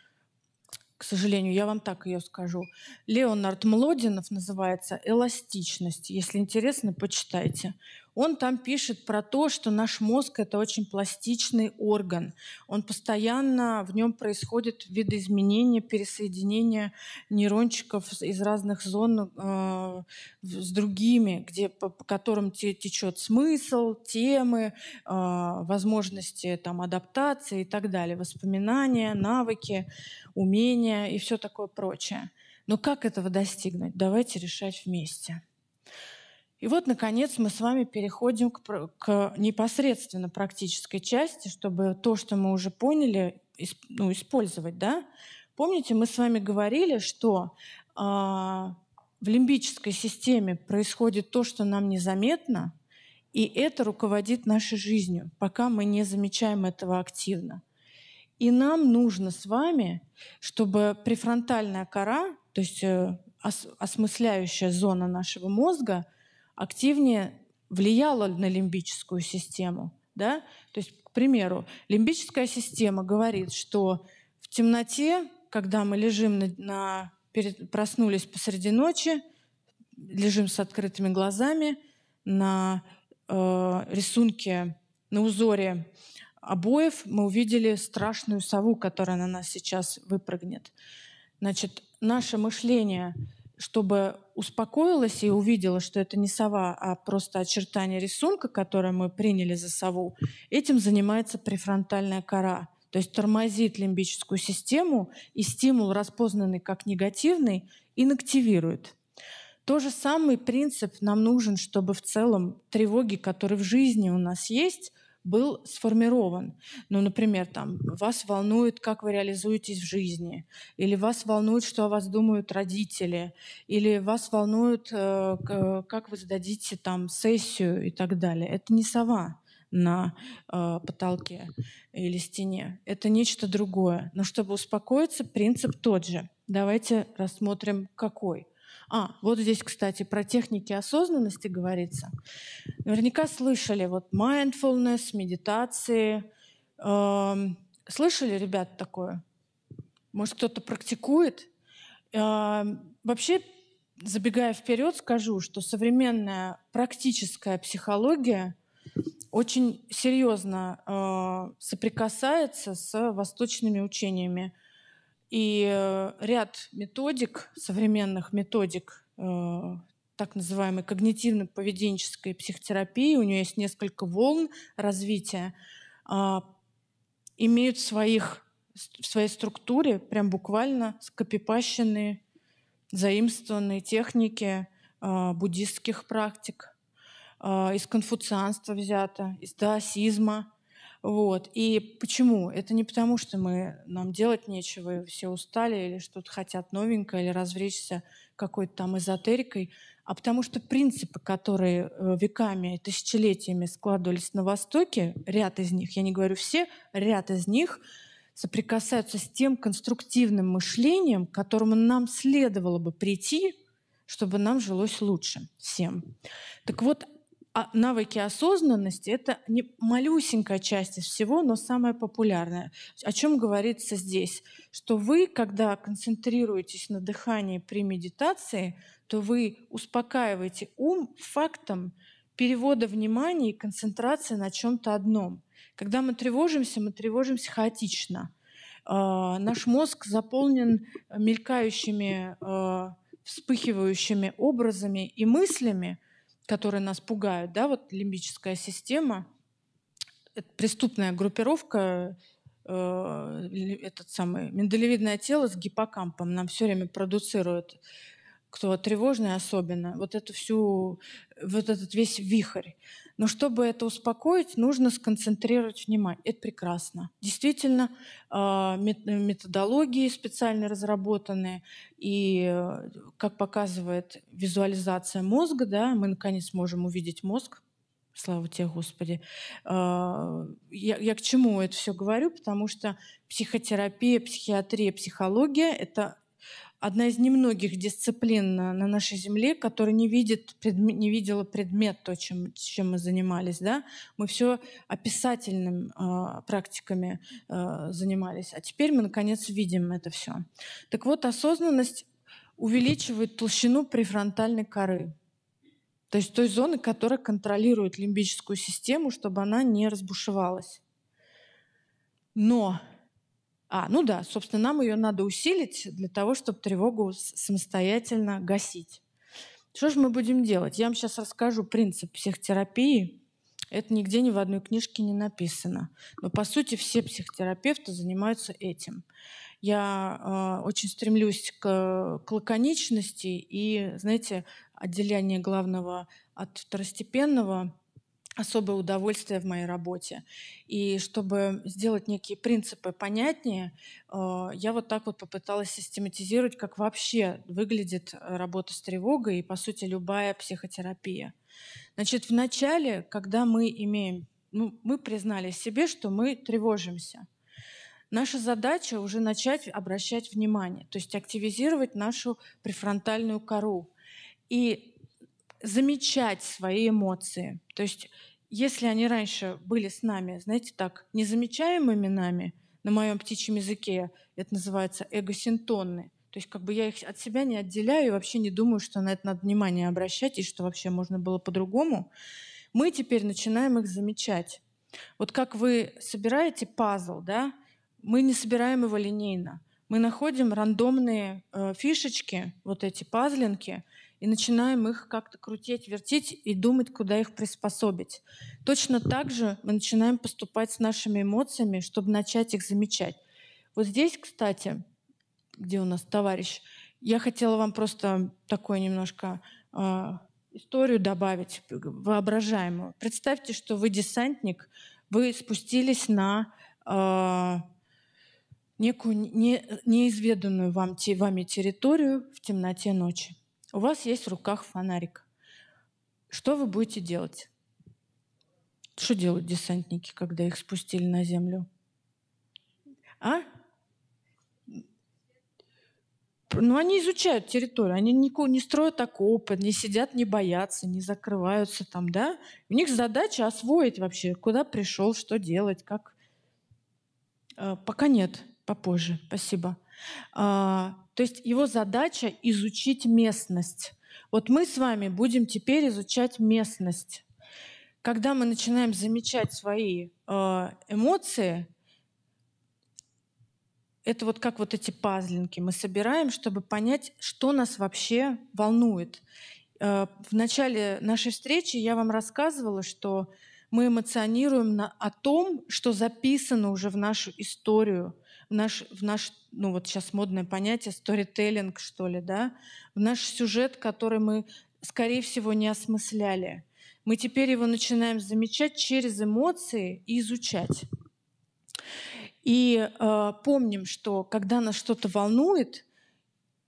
к сожалению, я вам так ее скажу. Леонард Млодинов называется «Эластичность». Если интересно, почитайте. Он там пишет про то, что наш мозг — это очень пластичный орган. Он постоянно, в нем происходит видоизменение, пересоединение нейрончиков из разных зон э, с другими, где, по, по которым течет смысл, темы, э, возможности там, адаптации и так далее, воспоминания, навыки, умения и все такое прочее. Но как этого достигнуть? Давайте решать вместе. И вот, наконец, мы с вами переходим к, к непосредственно практической части, чтобы то, что мы уже поняли, ну, использовать. Да? Помните, мы с вами говорили, что э, в лимбической системе происходит то, что нам незаметно, и это руководит нашей жизнью, пока мы не замечаем этого активно. И нам нужно с вами, чтобы префронтальная кора, то есть э, осмысляющая зона нашего мозга, активнее влияло на лимбическую систему. Да? То есть, к примеру, лимбическая система говорит, что в темноте, когда мы лежим на, на перед, проснулись посреди ночи, лежим с открытыми глазами, на э, рисунке, на узоре обоев мы увидели страшную сову, которая на нас сейчас выпрыгнет. Значит, наше мышление чтобы успокоилась и увидела, что это не сова, а просто очертание рисунка, которое мы приняли за сову, этим занимается префронтальная кора. То есть тормозит лимбическую систему, и стимул, распознанный как негативный, инактивирует. То же самый принцип нам нужен, чтобы в целом тревоги, которые в жизни у нас есть, был сформирован. Ну, например, там, вас волнует, как вы реализуетесь в жизни, или вас волнует, что о вас думают родители, или вас волнует, э, как вы сдадите там сессию и так далее. Это не сова на э, потолке или стене. Это нечто другое. Но чтобы успокоиться, принцип тот же. Давайте рассмотрим, какой. А, вот здесь, кстати, про техники осознанности говорится. Наверняка слышали вот mindfulness, медитации. Эм, слышали, ребят, такое? Может, кто-то практикует? Эм, вообще, забегая вперед, скажу, что современная практическая психология очень серьезно э, соприкасается с восточными учениями и э, ряд методик, современных методик э, так называемой когнитивно-поведенческой психотерапии, у нее есть несколько волн развития, а, имеют в, своих, в своей структуре прям буквально скопипащенные, заимствованные техники а, буддистских практик. э, из конфуцианства взято, из даосизма. Вот. И почему? Это не потому, что мы, нам делать нечего, и все устали, или что-то хотят новенькое, или развлечься какой-то там эзотерикой, а потому что принципы, которые э, веками, тысячелетиями складывались на Востоке, ряд из них, я не говорю все, ряд из них соприкасаются с тем конструктивным мышлением, к которому нам следовало бы прийти, чтобы нам жилось лучше всем. Так вот, а навыки осознанности — это не малюсенькая часть из всего, но самая популярная. О чем говорится здесь? Что вы, когда концентрируетесь на дыхании при медитации, то вы успокаиваете ум фактом перевода внимания и концентрации на чем-то одном. Когда мы тревожимся, мы тревожимся хаотично. Э, наш мозг заполнен мелькающими, э, вспыхивающими образами и мыслями, которые нас пугают, да, вот лимбическая система, преступная группировка, э, этот самый миндалевидное тело с гиппокампом. Нам все время продуцирует, кто тревожный особенно, вот эту всю, вот этот весь вихрь. Но чтобы это успокоить, нужно сконцентрировать внимание. Это прекрасно. Действительно, а, методологии специально разработанные, и, э, как показывает визуализация мозга, да, мы наконец можем увидеть мозг, Слава тебе, Господи. А, я, я к чему это все говорю? Потому что психотерапия, психиатрия, психология — это одна из немногих дисциплин на, на нашей Земле, которая не, видит, предмет, не видела предмет, то, чем, чем мы занимались. Да? Мы все описательными э, практиками э, занимались. А теперь мы, наконец, видим это все. Так вот, осознанность увеличивает толщину префронтальной коры. То есть той зоны, которая контролирует лимбическую систему, чтобы она не разбушевалась. Но а, ну да, собственно, нам ее надо усилить для того, чтобы тревогу самостоятельно гасить. Что же мы будем делать? Я вам сейчас расскажу принцип психотерапии. Это нигде ни в одной книжке не написано. Но по сути все психотерапевты занимаются этим. Я э, очень стремлюсь к, к лаконичности и, знаете, отделяние главного от второстепенного особое удовольствие в моей работе. И чтобы сделать некие принципы понятнее, э, я вот так вот попыталась систематизировать, как вообще выглядит работа с тревогой и, по сути, любая психотерапия. Значит, в начале, когда мы имеем, ну, мы признали себе, что мы тревожимся. Наша задача уже начать обращать внимание, то есть активизировать нашу префронтальную кору. И замечать свои эмоции. То есть если они раньше были с нами, знаете, так, незамечаемыми нами, на моем птичьем языке это называется эгосинтонны, то есть как бы я их от себя не отделяю и вообще не думаю, что на это надо внимание обращать и что вообще можно было по-другому. Мы теперь начинаем их замечать. Вот как вы собираете пазл, да, мы не собираем его линейно. Мы находим рандомные э, фишечки, вот эти пазлинки, и начинаем их как-то крутить, вертеть и думать, куда их приспособить. Точно так же мы начинаем поступать с нашими эмоциями, чтобы начать их замечать. Вот здесь, кстати, где у нас товарищ, я хотела вам просто такую немножко э, историю добавить, воображаемую. Представьте, что вы десантник, вы спустились на э, некую не, неизведанную вам, вами территорию в темноте ночи. У вас есть в руках фонарик. Что вы будете делать? Что делают десантники, когда их спустили на землю? А? Ну, они изучают территорию, они не, не строят окопы, не сидят, не боятся, не закрываются там, да? У них задача освоить вообще, куда пришел, что делать, как. А, пока нет, попозже. Спасибо. А, то есть его задача изучить местность. Вот мы с вами будем теперь изучать местность. Когда мы начинаем замечать свои э, эмоции, это вот как вот эти пазлинки мы собираем, чтобы понять, что нас вообще волнует. Э, в начале нашей встречи я вам рассказывала, что мы эмоционируем на, о том, что записано уже в нашу историю, в наш, в наш, ну вот сейчас модное понятие, сторителлинг, что ли, да, в наш сюжет, который мы, скорее всего, не осмысляли. Мы теперь его начинаем замечать через эмоции и изучать. И э, помним, что когда нас что-то волнует,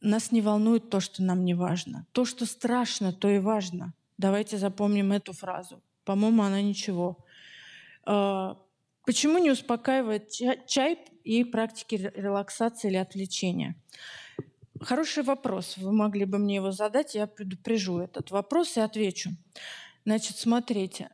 нас не волнует то, что нам не важно. То, что страшно, то и важно. Давайте запомним эту фразу. По-моему, она ничего. Э, почему не успокаивает чай и практики релаксации или отвлечения? Хороший вопрос. Вы могли бы мне его задать, я предупрежу этот вопрос и отвечу. Значит, смотрите,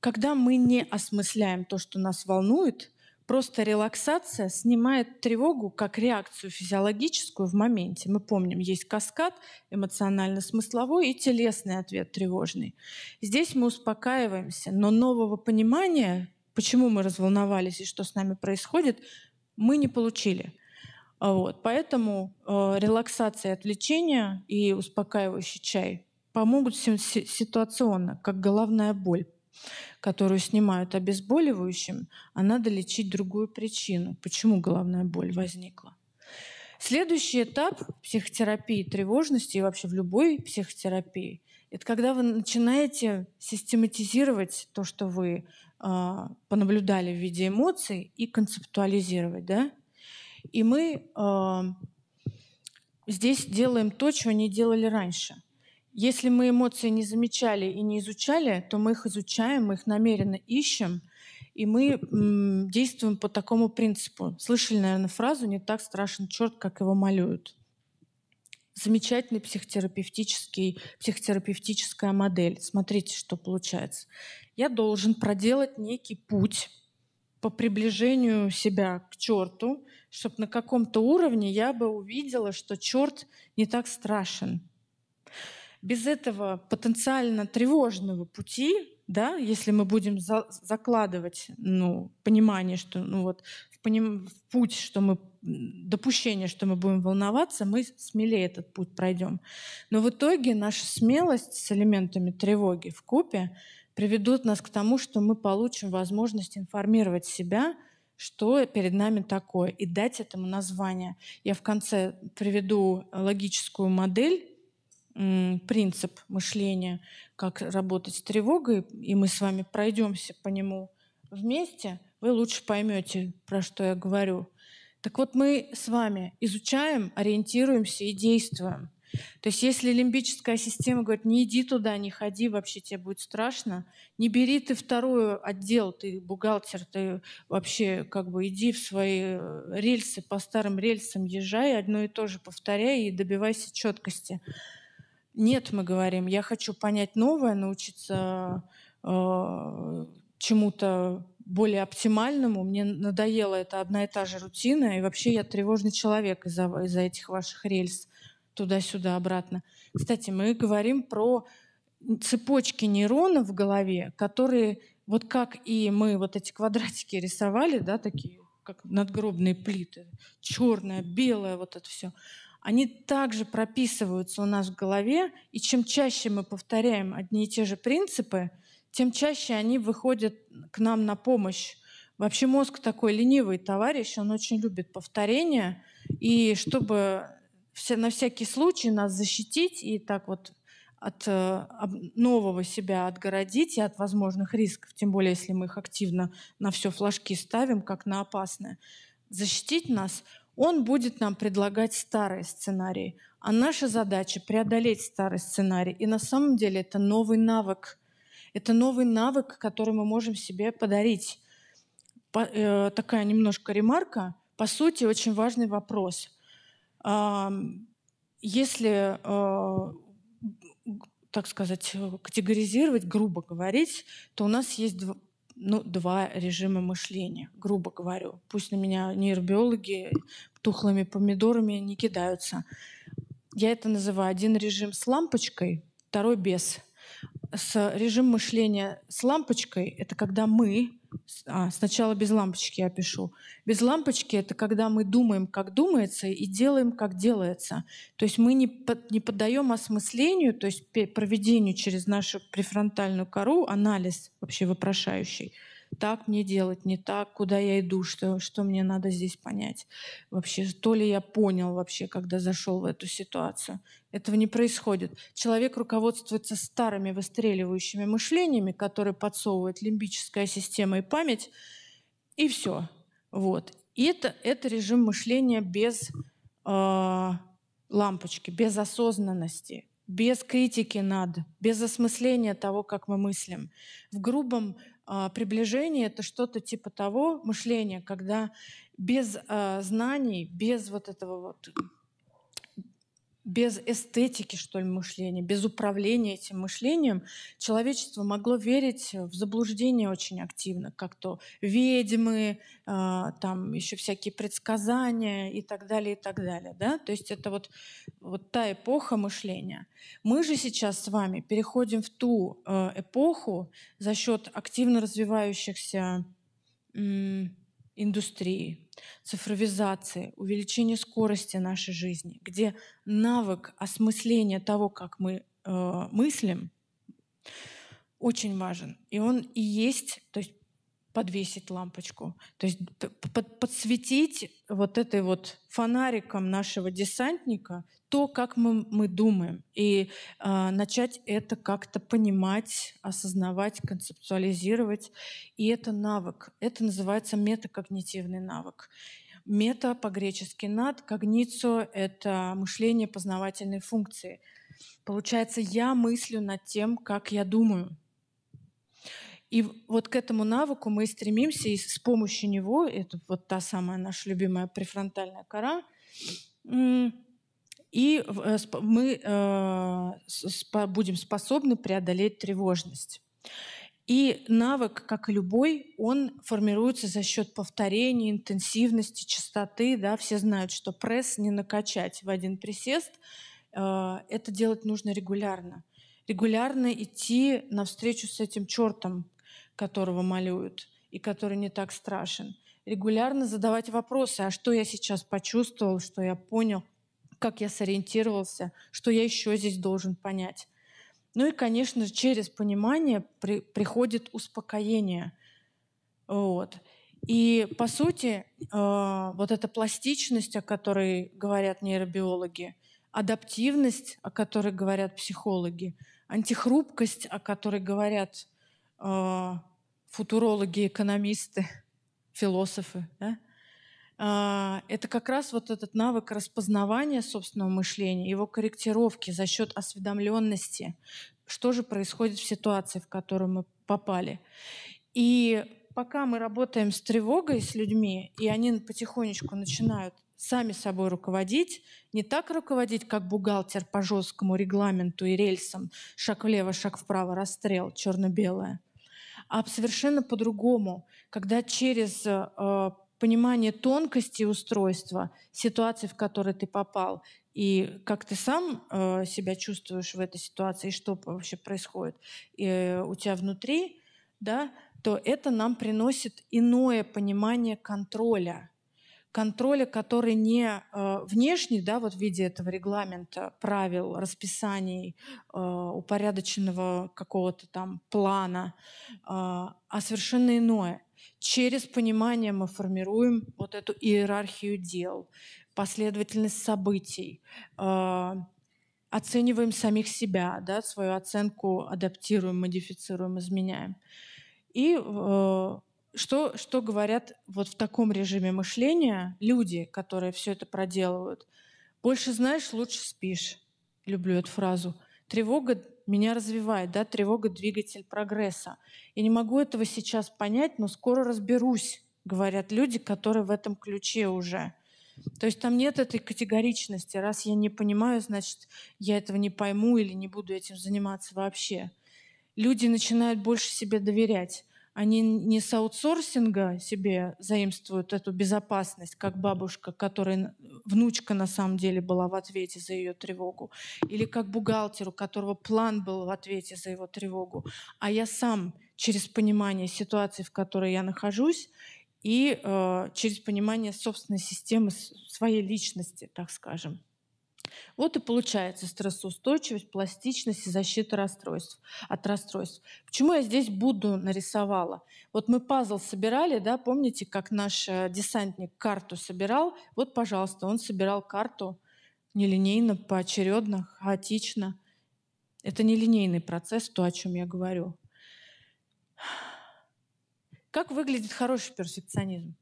когда мы не осмысляем то, что нас волнует, просто релаксация снимает тревогу как реакцию физиологическую в моменте. Мы помним, есть каскад эмоционально-смысловой и телесный ответ тревожный. Здесь мы успокаиваемся, но нового понимания, почему мы разволновались и что с нами происходит, мы не получили. Вот. Поэтому э, релаксация, отвлечение и успокаивающий чай помогут ситуационно, как головная боль которую снимают обезболивающим, а надо лечить другую причину, почему головная боль возникла. Следующий этап психотерапии тревожности и вообще в любой психотерапии – это когда вы начинаете систематизировать то, что вы э, понаблюдали в виде эмоций, и концептуализировать. Да? И мы э, здесь делаем то, чего не делали раньше. Если мы эмоции не замечали и не изучали, то мы их изучаем, мы их намеренно ищем, и мы действуем по такому принципу. Слышали, наверное, фразу «не так страшен черт, как его малюют». Замечательный психотерапевтический, психотерапевтическая модель. Смотрите, что получается. Я должен проделать некий путь по приближению себя к черту, чтобы на каком-то уровне я бы увидела, что черт не так страшен, без этого потенциально тревожного пути, да, если мы будем за закладывать ну, понимание, что ну, вот, в, поним в путь, что мы допущение, что мы будем волноваться, мы смелее этот путь пройдем. Но в итоге наша смелость с элементами тревоги в купе приведут нас к тому, что мы получим возможность информировать себя, что перед нами такое, и дать этому название. Я в конце приведу логическую модель принцип мышления, как работать с тревогой, и мы с вами пройдемся по нему вместе, вы лучше поймете, про что я говорю. Так вот, мы с вами изучаем, ориентируемся и действуем. То есть если лимбическая система говорит, не иди туда, не ходи, вообще тебе будет страшно, не бери ты второй отдел, ты бухгалтер, ты вообще как бы иди в свои рельсы, по старым рельсам езжай, одно и то же повторяй и добивайся четкости. Нет, мы говорим, я хочу понять новое, научиться э, чему-то более оптимальному. Мне надоела эта одна и та же рутина, и вообще я тревожный человек из-за из этих ваших рельс туда-сюда, обратно. Кстати, мы говорим про цепочки нейронов в голове, которые, вот как и мы вот эти квадратики рисовали, да, такие, как надгробные плиты, черное, белое, вот это все они также прописываются у нас в голове, и чем чаще мы повторяем одни и те же принципы, тем чаще они выходят к нам на помощь. Вообще мозг такой ленивый товарищ, он очень любит повторения, и чтобы все, на всякий случай нас защитить и так вот от э, нового себя отгородить и от возможных рисков, тем более если мы их активно на все флажки ставим, как на опасное, защитить нас — он будет нам предлагать старые сценарии. А наша задача — преодолеть старый сценарий. И на самом деле это новый навык. Это новый навык, который мы можем себе подарить. По, э, такая немножко ремарка. По сути, очень важный вопрос. Э, если, э, так сказать, категоризировать, грубо говорить, то у нас есть ну, два режима мышления, грубо говорю. Пусть на меня нейробиологи тухлыми помидорами не кидаются. Я это называю один режим с лампочкой, второй без. С режим мышления с лампочкой — это когда мы... А, сначала без лампочки я пишу. Без лампочки — это когда мы думаем, как думается, и делаем, как делается. То есть мы не, под, не поддаем осмыслению, то есть проведению через нашу префронтальную кору, анализ вообще вопрошающий. Так мне делать, не так, куда я иду, что, что мне надо здесь понять. Вообще, то ли я понял вообще, когда зашел в эту ситуацию. Этого не происходит. Человек руководствуется старыми выстреливающими мышлениями, которые подсовывает лимбическая система и память, и все. Вот. И это, это режим мышления без э, лампочки, без осознанности, без критики над, без осмысления того, как мы мыслим. В грубом э, приближении это что-то типа того мышления, когда без э, знаний, без вот этого вот без эстетики, что ли, мышления, без управления этим мышлением человечество могло верить в заблуждение очень активно, как то ведьмы, э, там еще всякие предсказания и так далее, и так далее. Да? То есть это вот, вот та эпоха мышления. Мы же сейчас с вами переходим в ту э, эпоху за счет активно развивающихся индустрии, цифровизации, увеличения скорости нашей жизни, где навык осмысления того, как мы э, мыслим, очень важен. И он и есть, то есть подвесить лампочку, то есть под, подсветить вот этой вот фонариком нашего десантника то, как мы, мы думаем, и э, начать это как-то понимать, осознавать, концептуализировать. И это навык. Это называется метакогнитивный навык. Мета по-гречески над, когницо — это мышление познавательной функции. Получается, я мыслю над тем, как я думаю — и вот к этому навыку мы и стремимся, и с помощью него, это вот та самая наша любимая префронтальная кора, и э, мы э, будем способны преодолеть тревожность. И навык, как и любой, он формируется за счет повторения, интенсивности, частоты. Да? Все знают, что пресс не накачать в один присест. Э, это делать нужно регулярно. Регулярно идти навстречу с этим чертом, которого малюют и который не так страшен. Регулярно задавать вопросы, а что я сейчас почувствовал, что я понял, как я сориентировался, что я еще здесь должен понять. Ну и, конечно, через понимание при, приходит успокоение. Вот. И, по сути, э, вот эта пластичность, о которой говорят нейробиологи, адаптивность, о которой говорят психологи, антихрупкость, о которой говорят футурологи, экономисты, философы. Да? А, это как раз вот этот навык распознавания собственного мышления, его корректировки за счет осведомленности, что же происходит в ситуации, в которую мы попали. И пока мы работаем с тревогой, с людьми, и они потихонечку начинают сами собой руководить, не так руководить, как бухгалтер по жесткому регламенту и рельсам, шаг влево, шаг вправо, расстрел, черно-белое, а совершенно по-другому, когда через э, понимание тонкости устройства, ситуации, в которой ты попал, и как ты сам э, себя чувствуешь в этой ситуации, и что вообще происходит э, у тебя внутри, да, то это нам приносит иное понимание контроля контроля, который не э, внешний, да, вот в виде этого регламента, правил, расписаний, э, упорядоченного какого-то там плана, э, а совершенно иное. Через понимание мы формируем вот эту иерархию дел, последовательность событий, оцениваем самих себя, да, свою оценку адаптируем, модифицируем, изменяем. И что, что говорят вот в таком режиме мышления люди, которые все это проделывают? Больше знаешь, лучше спишь. Люблю эту фразу. Тревога меня развивает, да, тревога — двигатель прогресса. Я не могу этого сейчас понять, но скоро разберусь, говорят люди, которые в этом ключе уже. То есть там нет этой категоричности. Раз я не понимаю, значит, я этого не пойму или не буду этим заниматься вообще. Люди начинают больше себе доверять они не с аутсорсинга себе заимствуют эту безопасность, как бабушка, которая внучка на самом деле была в ответе за ее тревогу, или как бухгалтеру, у которого план был в ответе за его тревогу, а я сам через понимание ситуации, в которой я нахожусь, и э, через понимание собственной системы, своей личности, так скажем. Вот и получается стрессоустойчивость, пластичность и защита расстройств, от расстройств. Почему я здесь Будду нарисовала? Вот мы пазл собирали, да, помните, как наш э, десантник карту собирал? Вот, пожалуйста, он собирал карту нелинейно, поочередно, хаотично. Это нелинейный процесс, то, о чем я говорю. Как выглядит хороший перфекционизм?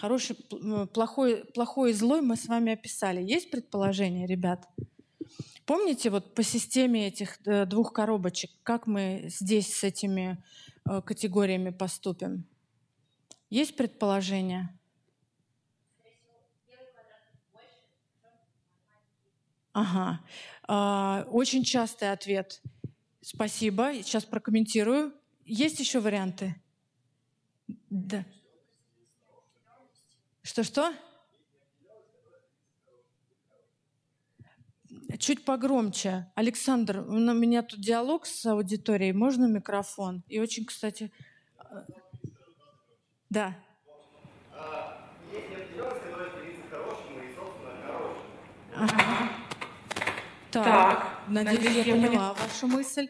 Хороший, плохой, плохой и злой мы с вами описали. Есть предположение, ребят? Помните вот по системе этих э, двух коробочек, как мы здесь с этими э, категориями поступим? Есть предположение? Ага. А, очень частый ответ. Спасибо. Сейчас прокомментирую. Есть еще варианты? Да. Что-что? Чуть погромче. Александр, у меня тут диалог с аудиторией. Можно микрофон? И очень, кстати... Э, да. Ага. Так, так, надеюсь, я поняла вашу мысль.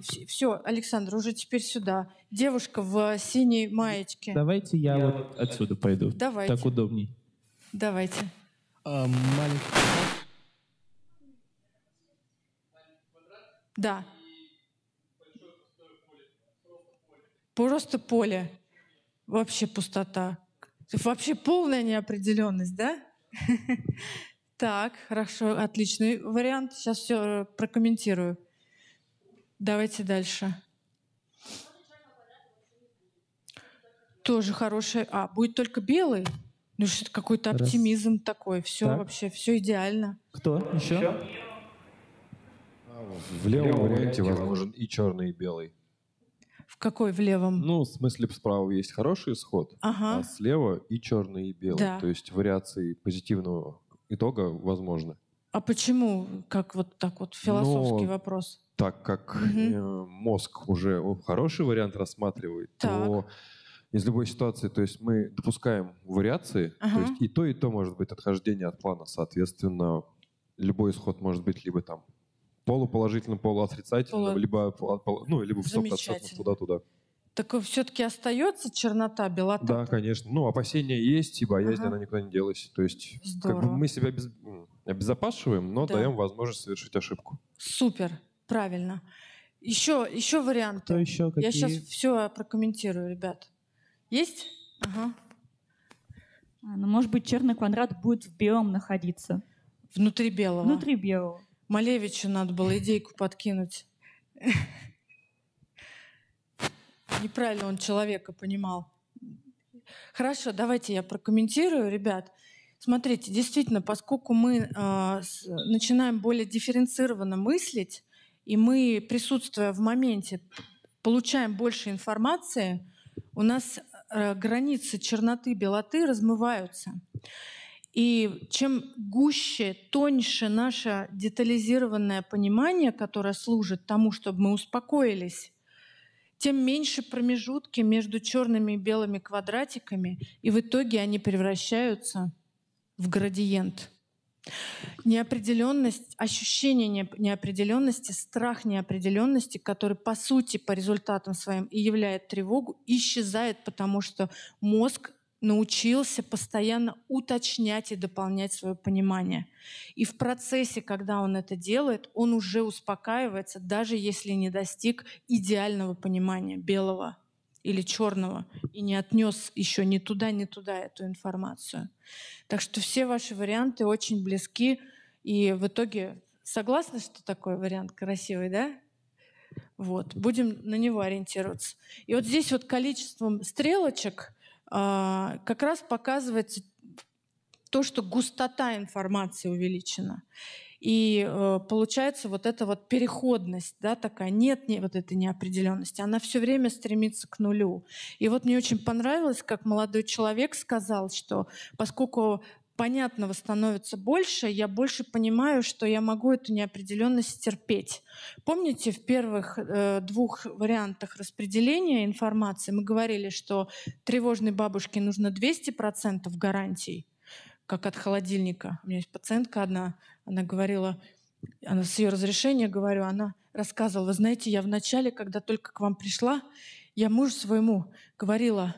Все, Александр, уже теперь сюда. Девушка в синей маечке. Давайте я, я вот отсюда пойду. Давайте. Так удобней. Давайте. А, маленький Да. Просто поле. Вообще пустота. Вообще полная неопределенность, да? Так, хорошо, отличный вариант. Сейчас все прокомментирую. Давайте дальше. Тоже хороший. А, будет только белый? Ну что какой-то оптимизм Раз. такой. Все так. вообще, все идеально. Кто еще? еще? В левом варианте возможен и черный, и белый. В какой в левом? Ну, в смысле, справа есть хороший исход, ага. а слева и черный, и белый. Да. То есть вариации позитивного итога возможны. А почему? Как вот так вот философский Но... вопрос так как угу. мозг уже хороший вариант рассматривает, так. то из любой ситуации, то есть мы допускаем вариации, ага. то есть и то, и то может быть отхождение от плана. Соответственно, любой исход может быть либо там полуположительным, полуотрицательным, Полу... либо, ну, либо в 100% туда-туда. Так все-таки остается чернота, белота? Да, конечно. Ну, опасения есть, и боязнь, ага. она никуда не делась. То есть как бы мы себя без... обезопасиваем, но да. даем возможность совершить ошибку. Супер. Правильно. Еще, еще варианты. Кто еще? Какие? Я сейчас все прокомментирую, ребят. Есть? Ага. А, ну, может быть, черный квадрат будет в белом находиться. Внутри белого? Внутри белого. Малевичу надо было идейку подкинуть. Неправильно он человека понимал. Хорошо, давайте я прокомментирую, ребят. Смотрите, действительно, поскольку мы э, начинаем более дифференцированно мыслить, и мы, присутствуя в моменте, получаем больше информации, у нас э, границы черноты, белоты размываются. И чем гуще, тоньше наше детализированное понимание, которое служит тому, чтобы мы успокоились, тем меньше промежутки между черными и белыми квадратиками, и в итоге они превращаются в градиент — Неопределенность, ощущение неопределенности, страх неопределенности, который по сути по результатам своим и являет тревогу, исчезает, потому что мозг научился постоянно уточнять и дополнять свое понимание. И в процессе, когда он это делает, он уже успокаивается, даже если не достиг идеального понимания белого или черного и не отнес еще ни туда, ни туда эту информацию. Так что все ваши варианты очень близки. И в итоге согласны, что такой вариант красивый, да? Вот, будем на него ориентироваться. И вот здесь вот количеством стрелочек как раз показывается то, что густота информации увеличена. И э, получается вот эта вот переходность, да, такая, нет не, вот этой неопределенности, она все время стремится к нулю. И вот мне очень понравилось, как молодой человек сказал, что поскольку понятного становится больше, я больше понимаю, что я могу эту неопределенность терпеть. Помните, в первых э, двух вариантах распределения информации мы говорили, что тревожной бабушке нужно 200% гарантий, как от холодильника. У меня есть пациентка одна, она говорила, она с ее разрешения говорю, она рассказывала, вы знаете, я вначале, когда только к вам пришла, я мужу своему говорила,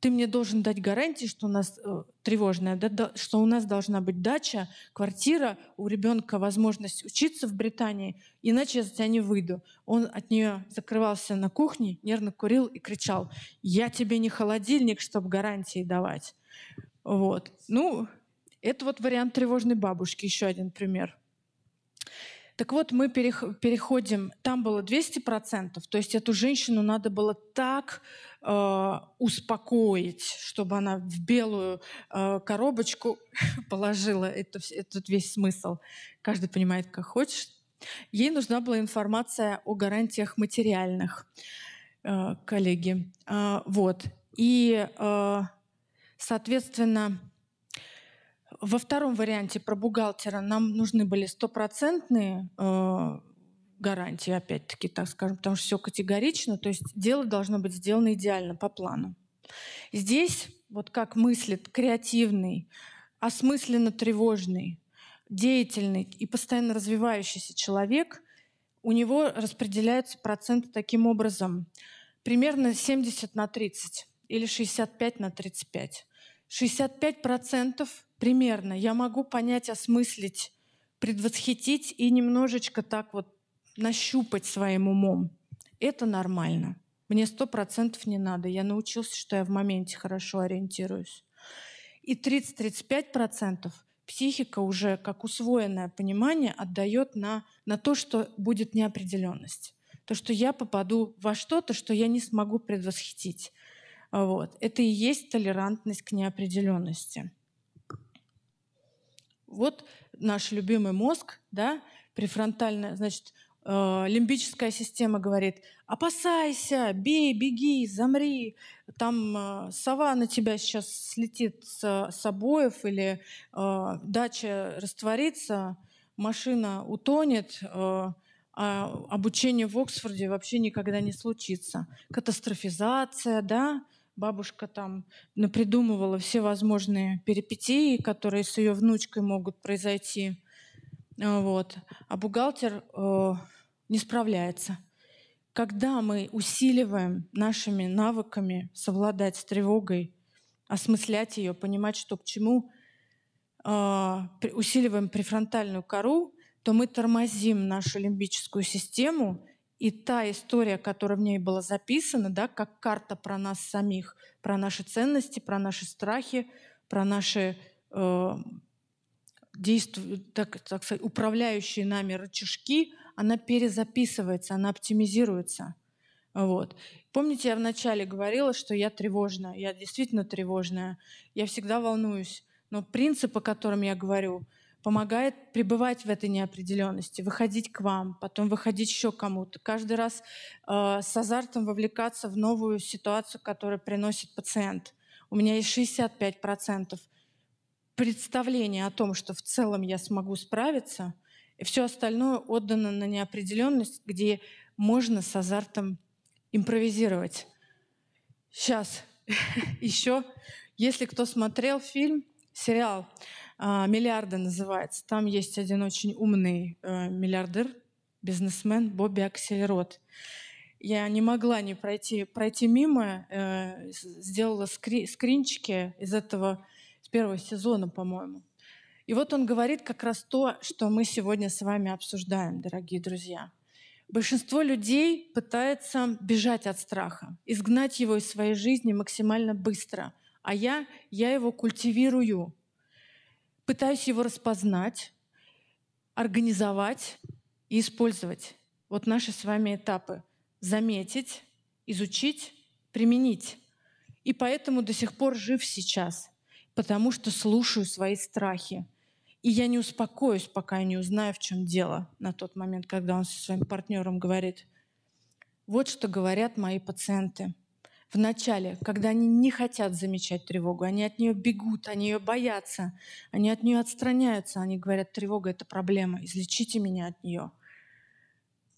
ты мне должен дать гарантии, что у нас э, тревожная, да, да, что у нас должна быть дача, квартира, у ребенка возможность учиться в Британии, иначе я за тебя не выйду. Он от нее закрывался на кухне, нервно курил и кричал, я тебе не холодильник, чтобы гарантии давать. Вот. Ну, это вот вариант тревожной бабушки, еще один пример. Так вот, мы переходим, там было 200%, то есть эту женщину надо было так э, успокоить, чтобы она в белую э, коробочку положила это, этот весь смысл. Каждый понимает, как хочет. Ей нужна была информация о гарантиях материальных, э, коллеги. Э, вот. И, э, соответственно, во втором варианте про бухгалтера нам нужны были стопроцентные э, гарантии, опять-таки, так скажем, потому что все категорично, то есть дело должно быть сделано идеально по плану. Здесь вот как мыслит креативный, осмысленно тревожный, деятельный и постоянно развивающийся человек, у него распределяются проценты таким образом. Примерно 70 на 30 или 65 на 35. 65 процентов примерно я могу понять, осмыслить, предвосхитить и немножечко так вот нащупать своим умом. Это нормально. Мне сто процентов не надо. Я научился, что я в моменте хорошо ориентируюсь. И 30-35 процентов психика уже как усвоенное понимание отдает на, на то, что будет неопределенность. То, что я попаду во что-то, что я не смогу предвосхитить. Вот. Это и есть толерантность к неопределенности. Вот наш любимый мозг, да, префронтальная, значит, э, лимбическая система говорит, опасайся, бей, беги, замри, там э, сова на тебя сейчас слетит с, с обоев или э, дача растворится, машина утонет, э, а обучение в Оксфорде вообще никогда не случится. Катастрофизация, да, бабушка там напридумывала все возможные перипетии, которые с ее внучкой могут произойти. А, вот. А бухгалтер э, не справляется. Когда мы усиливаем нашими навыками совладать с тревогой, осмыслять ее, понимать, что к чему, э, усиливаем префронтальную кору, то мы тормозим нашу лимбическую систему, и та история, которая в ней была записана, да, как карта про нас самих, про наши ценности, про наши страхи, про наши э, действия, так, так сказать, управляющие нами рычажки, она перезаписывается, она оптимизируется. Вот. Помните, я вначале говорила, что я тревожная. Я действительно тревожная. Я всегда волнуюсь. Но принцип, о котором я говорю — помогает пребывать в этой неопределенности, выходить к вам, потом выходить еще кому-то. Каждый раз э, с азартом вовлекаться в новую ситуацию, которую приносит пациент. У меня есть 65% представления о том, что в целом я смогу справиться, и все остальное отдано на неопределенность, где можно с азартом импровизировать. Сейчас еще, если кто смотрел фильм, сериал «Миллиарды» называется. Там есть один очень умный э, миллиардер, бизнесмен Бобби Акселерот. Я не могла не пройти, пройти мимо, э, сделала скри, скринчики из этого, с первого сезона, по-моему. И вот он говорит как раз то, что мы сегодня с вами обсуждаем, дорогие друзья. Большинство людей пытается бежать от страха, изгнать его из своей жизни максимально быстро. А я, я его культивирую пытаюсь его распознать, организовать и использовать. Вот наши с вами этапы. Заметить, изучить, применить. И поэтому до сих пор жив сейчас, потому что слушаю свои страхи. И я не успокоюсь, пока я не узнаю, в чем дело на тот момент, когда он со своим партнером говорит. Вот что говорят мои пациенты в начале, когда они не хотят замечать тревогу, они от нее бегут, они ее боятся, они от нее отстраняются, они говорят, тревога — это проблема, излечите меня от нее.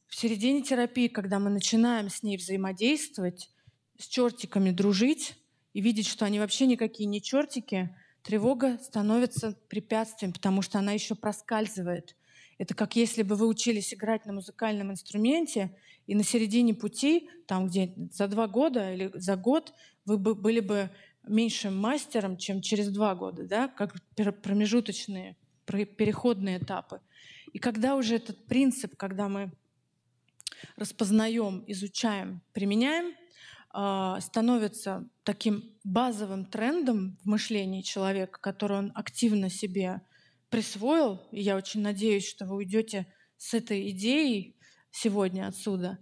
В середине терапии, когда мы начинаем с ней взаимодействовать, с чертиками дружить и видеть, что они вообще никакие не чертики, тревога становится препятствием, потому что она еще проскальзывает. Это как если бы вы учились играть на музыкальном инструменте, и на середине пути, там где за два года или за год, вы бы были бы меньшим мастером, чем через два года, да, как промежуточные, переходные этапы. И когда уже этот принцип, когда мы распознаем, изучаем, применяем, а, становится таким базовым трендом в мышлении человека, который он активно себе присвоил. И я очень надеюсь, что вы уйдете с этой идеей сегодня отсюда.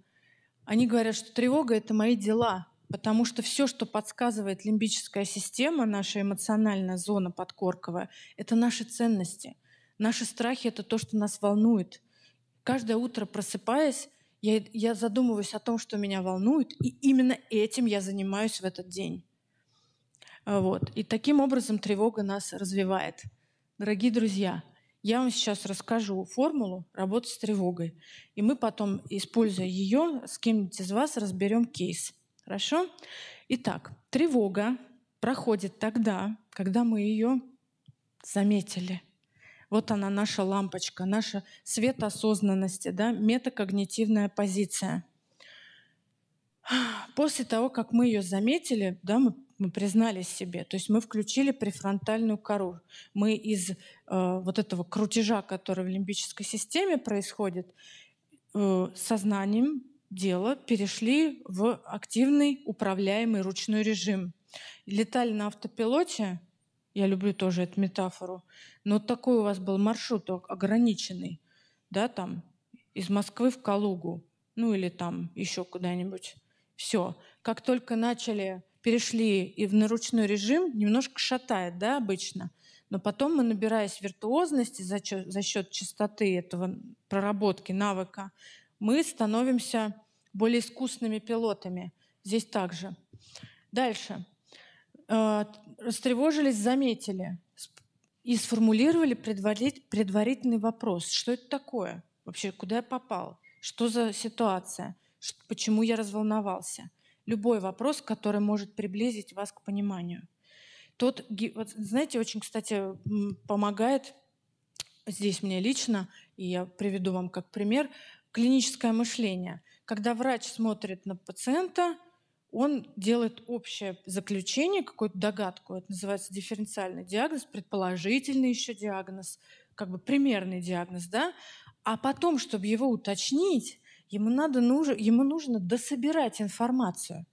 Они говорят, что тревога — это мои дела, потому что все, что подсказывает лимбическая система, наша эмоциональная зона подкорковая, это наши ценности. Наши страхи — это то, что нас волнует. Каждое утро просыпаясь, я, я задумываюсь о том, что меня волнует, и именно этим я занимаюсь в этот день. Вот. И таким образом тревога нас развивает. Дорогие друзья, я вам сейчас расскажу формулу работы с тревогой. И мы потом, используя ее, с кем-нибудь из вас разберем кейс. Хорошо? Итак, тревога проходит тогда, когда мы ее заметили – вот она, наша лампочка, наша свет осознанности, да, метакогнитивная позиция. После того, как мы ее заметили, да, мы, мы признали себе, то есть мы включили префронтальную кору. Мы из э, вот этого крутежа, который в лимбической системе происходит, э, сознанием дела перешли в активный управляемый ручной режим. Летали на автопилоте, я люблю тоже эту метафору. Но такой у вас был маршрут ограниченный, да, там, из Москвы в Калугу, ну или там еще куда-нибудь. Все. Как только начали, перешли и в наручной режим, немножко шатает, да, обычно. Но потом мы, набираясь виртуозности за за счет частоты этого проработки навыка, мы становимся более искусными пилотами. Здесь также. Дальше. Э, растревожились, заметили и сформулировали предварительный вопрос. Что это такое? Вообще, куда я попал? Что за ситуация? Почему я разволновался? Любой вопрос, который может приблизить вас к пониманию. Тот, вот, знаете, очень, кстати, помогает здесь мне лично, и я приведу вам как пример, клиническое мышление. Когда врач смотрит на пациента – он делает общее заключение, какую-то догадку, это называется дифференциальный диагноз, предположительный еще диагноз, как бы примерный диагноз, да, а потом, чтобы его уточнить, ему, надо, ему нужно дособирать информацию.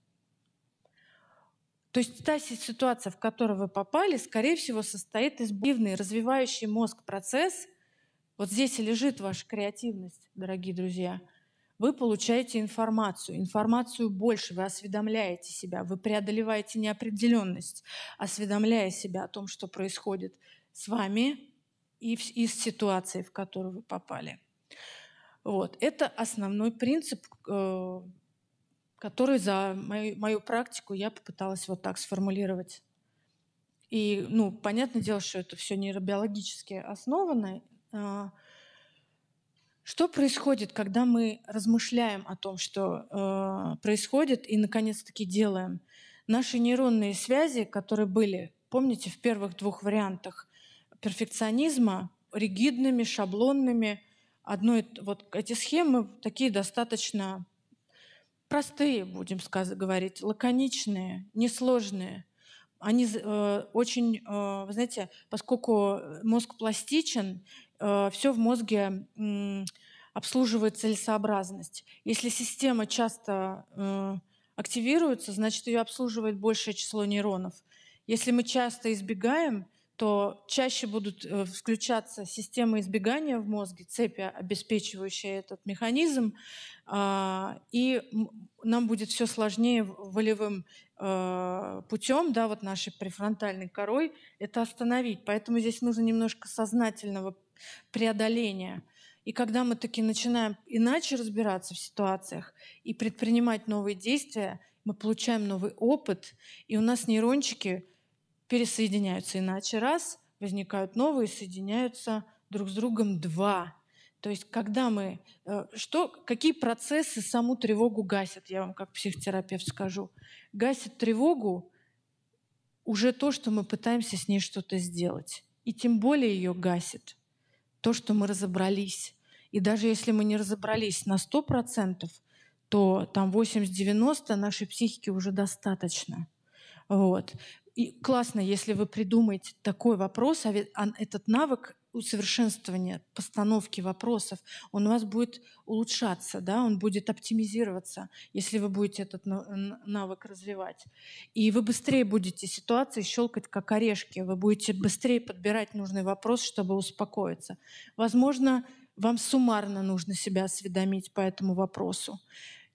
То есть та ситуация, в которую вы попали, скорее всего, состоит из бивный, развивающий мозг процесс. Вот здесь и лежит ваша креативность, дорогие друзья – вы получаете информацию, информацию больше, вы осведомляете себя, вы преодолеваете неопределенность, осведомляя себя о том, что происходит с вами и из ситуации, в которую вы попали. Вот. Это основной принцип, э, который за мою, мою практику я попыталась вот так сформулировать. И, ну, понятное дело, что это все нейробиологически основано, а, что происходит, когда мы размышляем о том, что э, происходит, и наконец-таки делаем? Наши нейронные связи, которые были, помните, в первых двух вариантах перфекционизма, ригидными, шаблонными, одной, вот эти схемы такие достаточно простые, будем сказать, говорить, лаконичные, несложные. Они э, очень, э, вы знаете, поскольку мозг пластичен, э, все в мозге э, обслуживает целесообразность. Если система часто э, активируется, значит ее обслуживает большее число нейронов. Если мы часто избегаем, то чаще будут э, включаться системы избегания в мозге, цепи, обеспечивающие этот механизм, э, и нам будет все сложнее волевым э, путем, да, вот нашей префронтальной корой, это остановить. Поэтому здесь нужно немножко сознательного преодоления. И когда мы таки начинаем иначе разбираться в ситуациях и предпринимать новые действия, мы получаем новый опыт, и у нас нейрончики пересоединяются иначе раз, возникают новые, соединяются друг с другом два. То есть, когда мы... Э, что, какие процессы саму тревогу гасят, я вам как психотерапевт скажу. Гасят тревогу уже то, что мы пытаемся с ней что-то сделать. И тем более ее гасит то, что мы разобрались. И даже если мы не разобрались на 100%, то там 80-90 нашей психики уже достаточно. Вот. И классно, если вы придумаете такой вопрос, а этот навык усовершенствования постановки вопросов, он у вас будет улучшаться, да, он будет оптимизироваться, если вы будете этот навык развивать. И вы быстрее будете ситуации щелкать как орешки, вы будете быстрее подбирать нужный вопрос, чтобы успокоиться. Возможно, вам суммарно нужно себя осведомить по этому вопросу.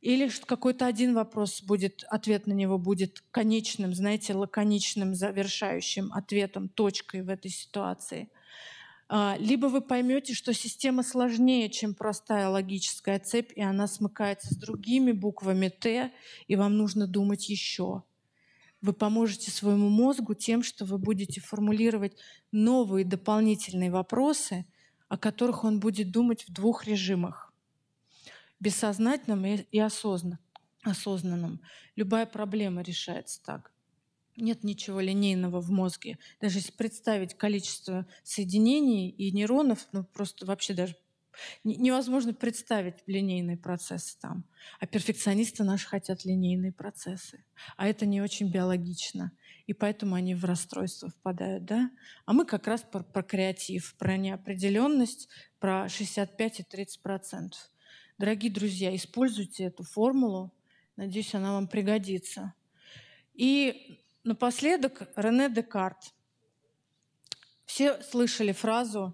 Или какой-то один вопрос будет, ответ на него будет конечным, знаете, лаконичным, завершающим ответом, точкой в этой ситуации. А, либо вы поймете, что система сложнее, чем простая логическая цепь, и она смыкается с другими буквами Т, и вам нужно думать еще. Вы поможете своему мозгу тем, что вы будете формулировать новые дополнительные вопросы, о которых он будет думать в двух режимах бессознательном и осознанном. Любая проблема решается так. Нет ничего линейного в мозге. Даже если представить количество соединений и нейронов, ну просто вообще даже невозможно представить линейные процессы там. А перфекционисты наши хотят линейные процессы. А это не очень биологично. И поэтому они в расстройство впадают. Да? А мы как раз про, про креатив, про неопределенность, про 65 и 30 процентов. Дорогие друзья, используйте эту формулу. Надеюсь, она вам пригодится. И напоследок Рене Декарт. Все слышали фразу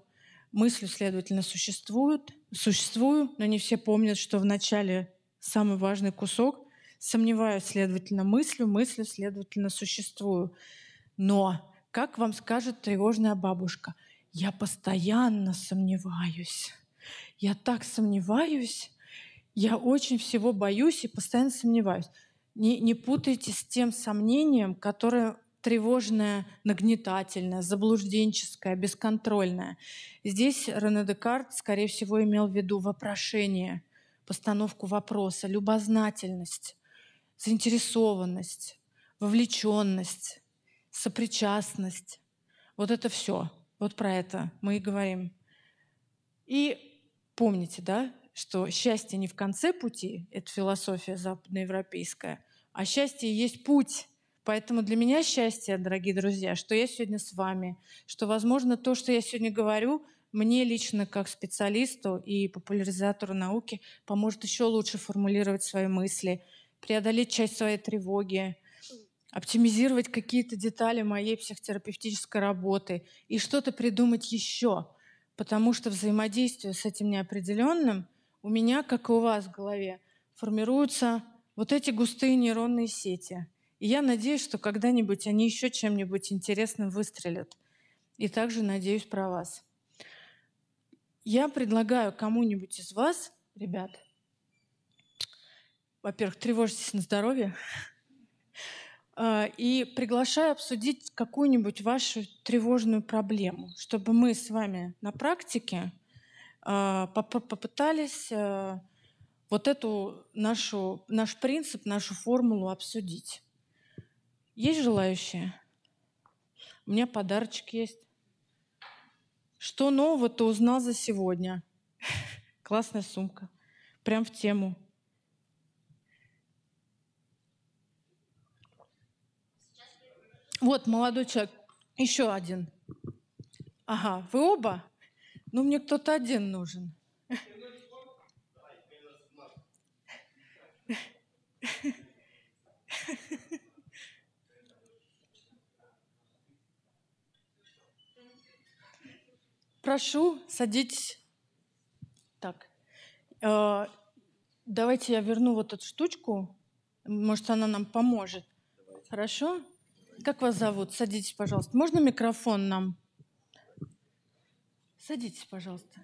«мысль, следовательно, существует, существую», но не все помнят, что в начале самый важный кусок «сомневаюсь, следовательно, мыслю, мыслю, следовательно, существую». Но, как вам скажет тревожная бабушка, «я постоянно сомневаюсь». Я так сомневаюсь, я очень всего боюсь и постоянно сомневаюсь. Не, не путайте с тем сомнением, которое тревожное, нагнетательное, заблужденческое, бесконтрольное. Здесь Рене Декарт, скорее всего, имел в виду вопрошение, постановку вопроса, любознательность, заинтересованность, вовлеченность, сопричастность. Вот это все. Вот про это мы и говорим. И Помните, да, что счастье не в конце пути, это философия западноевропейская, а счастье есть путь. Поэтому для меня счастье, дорогие друзья, что я сегодня с вами, что, возможно, то, что я сегодня говорю, мне лично как специалисту и популяризатору науки поможет еще лучше формулировать свои мысли, преодолеть часть своей тревоги, оптимизировать какие-то детали моей психотерапевтической работы и что-то придумать еще — потому что взаимодействие с этим неопределенным у меня, как и у вас в голове, формируются вот эти густые нейронные сети. И я надеюсь, что когда-нибудь они еще чем-нибудь интересным выстрелят. И также надеюсь про вас. Я предлагаю кому-нибудь из вас, ребят, во-первых, тревожьтесь на здоровье, а, и приглашаю обсудить какую-нибудь вашу тревожную проблему, чтобы мы с вами на практике попытались а, вот эту нашу, наш принцип, нашу формулу обсудить. Есть желающие? У меня подарочек есть. Что нового ты узнал за сегодня? Классная сумка. Прям в тему. Вот молодой человек, еще один. Ага, вы оба? Ну, мне кто-то один нужен. Прошу, садитесь. Так, э, давайте я верну вот эту штучку. Может, она нам поможет. Хорошо? Как вас зовут? Садитесь, пожалуйста. Можно микрофон нам? Садитесь, пожалуйста.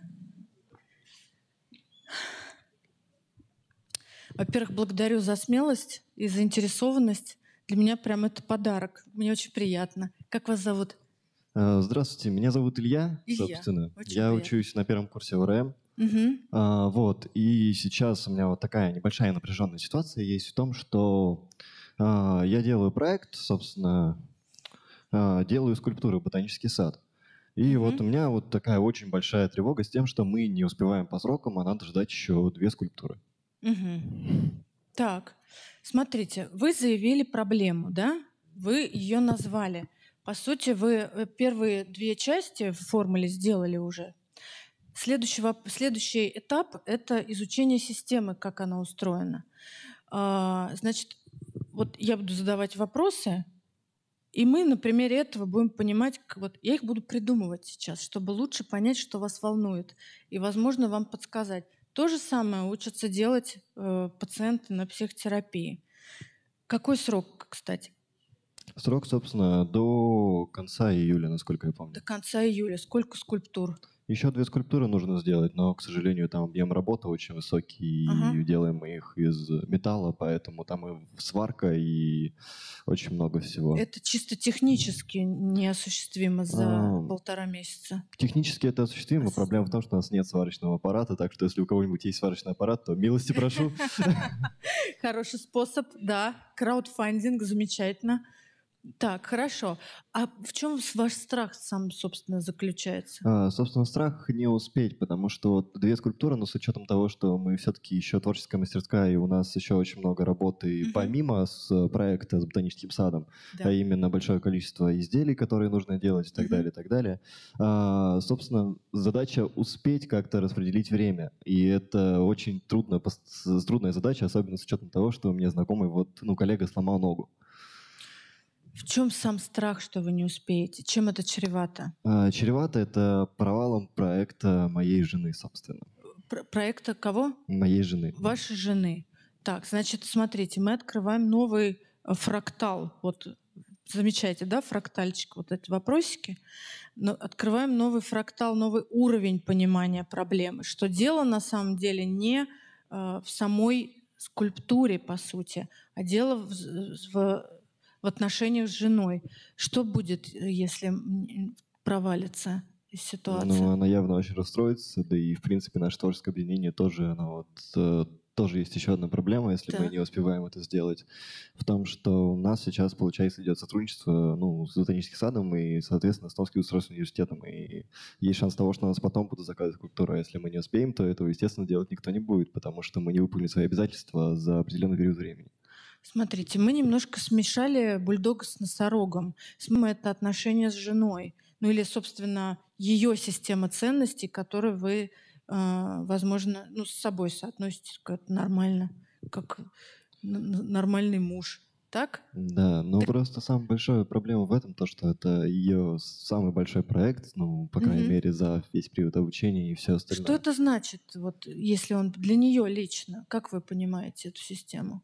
Во-первых, благодарю за смелость и заинтересованность. Для меня прям это подарок. Мне очень приятно. Как вас зовут? А, здравствуйте, меня зовут Илья, Илья. собственно. Очень я приятно. учусь на первом курсе ОРМ. Угу. А, вот, и сейчас у меня вот такая небольшая напряженная ситуация есть в том, что а, я делаю проект, собственно, а, делаю скульптуры «Ботанический сад». И mm-hmm. вот у меня вот такая очень большая тревога с тем, что мы не успеваем по срокам, а надо ждать еще две скульптуры. Mm-hmm. Так, смотрите, вы заявили проблему, да? Вы ее назвали. По сути, вы э, первые две части в формуле сделали уже. Следующий, следующий этап — это изучение системы, как она устроена. А, значит, вот я буду задавать вопросы, и мы на примере этого будем понимать, вот я их буду придумывать сейчас, чтобы лучше понять, что вас волнует, и, возможно, вам подсказать. То же самое учатся делать э, пациенты на психотерапии. Какой срок, кстати? Срок, собственно, до конца июля, насколько я помню. До конца июля. Сколько скульптур? Еще две скульптуры нужно сделать, но, к сожалению, там объем работы очень высокий, ага. и делаем мы их из металла, поэтому там и сварка, и очень много всего. Это чисто технически неосуществимо за а, полтора месяца. Технически это осуществимо. Проблема в том, что у нас нет сварочного аппарата, так что если у кого-нибудь есть сварочный аппарат, то милости прошу. Хороший способ, да. Краудфандинг, замечательно. Так, хорошо. А в чем ваш страх сам, собственно, заключается? А, собственно, страх не успеть, потому что вот две скульптуры, но с учетом того, что мы все-таки еще творческая мастерская, и у нас еще очень много работы угу. помимо с э, проекта с ботаническим садом, да. а именно большое количество изделий, которые нужно делать и так угу. далее, и так далее. А, собственно, задача успеть как-то распределить время, и это очень трудно, трудная задача, особенно с учетом того, что у меня знакомый вот, ну, коллега сломал ногу. В чем сам страх, что вы не успеете? Чем это чревато? А, чревато это провалом проекта моей жены, собственно. Про проекта кого? Моей жены. Вашей жены. Так, значит, смотрите, мы открываем новый э, фрактал. Вот замечаете, да, фрактальчик, вот эти вопросики. Но открываем новый фрактал, новый уровень понимания проблемы. Что дело на самом деле не э, в самой скульптуре, по сути, а дело в, в в отношениях с женой. Что будет, э, если провалится ситуация? Ну, она явно очень расстроится, да и, в принципе, наше творческое объединение тоже, оно вот э, тоже есть еще одна проблема, если да. мы не успеваем это сделать, в том, что у нас сейчас, получается, идет сотрудничество ну, с ботаническим садом и, соответственно, с Томским устройственным университетом. И есть шанс того, что у нас потом будут заказывать культуру. А если мы не успеем, то этого, естественно, делать никто не будет, потому что мы не выполнили свои обязательства за определенный период времени. Смотрите, мы немножко смешали бульдога с носорогом. Это отношение с женой. Ну или, собственно, ее система ценностей, которую вы, а, возможно, ну, с собой соотносите как нормально, как нормальный муж. Так? Да, но так... просто самая большая проблема в этом то, что это ее самый большой проект, ну, по крайней угу. мере, за весь период обучения и все остальное. Что это значит, вот, если он для нее лично? Как вы понимаете эту систему?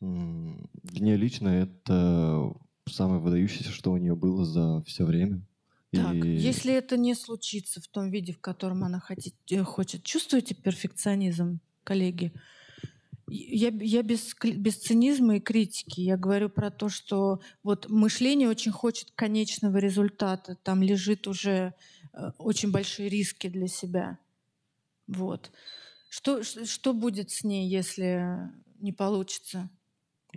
Мне лично это самое выдающееся, что у нее было за все время. Так, И если это не случится в том виде, в котором она хотит, э, хочет, чувствуете перфекционизм, коллеги? Я, я без, без цинизма и критики. Я говорю про то, что вот мышление очень хочет конечного результата. Там лежит уже э, очень большие риски для себя. Вот. Что, что будет с ней, если не получится?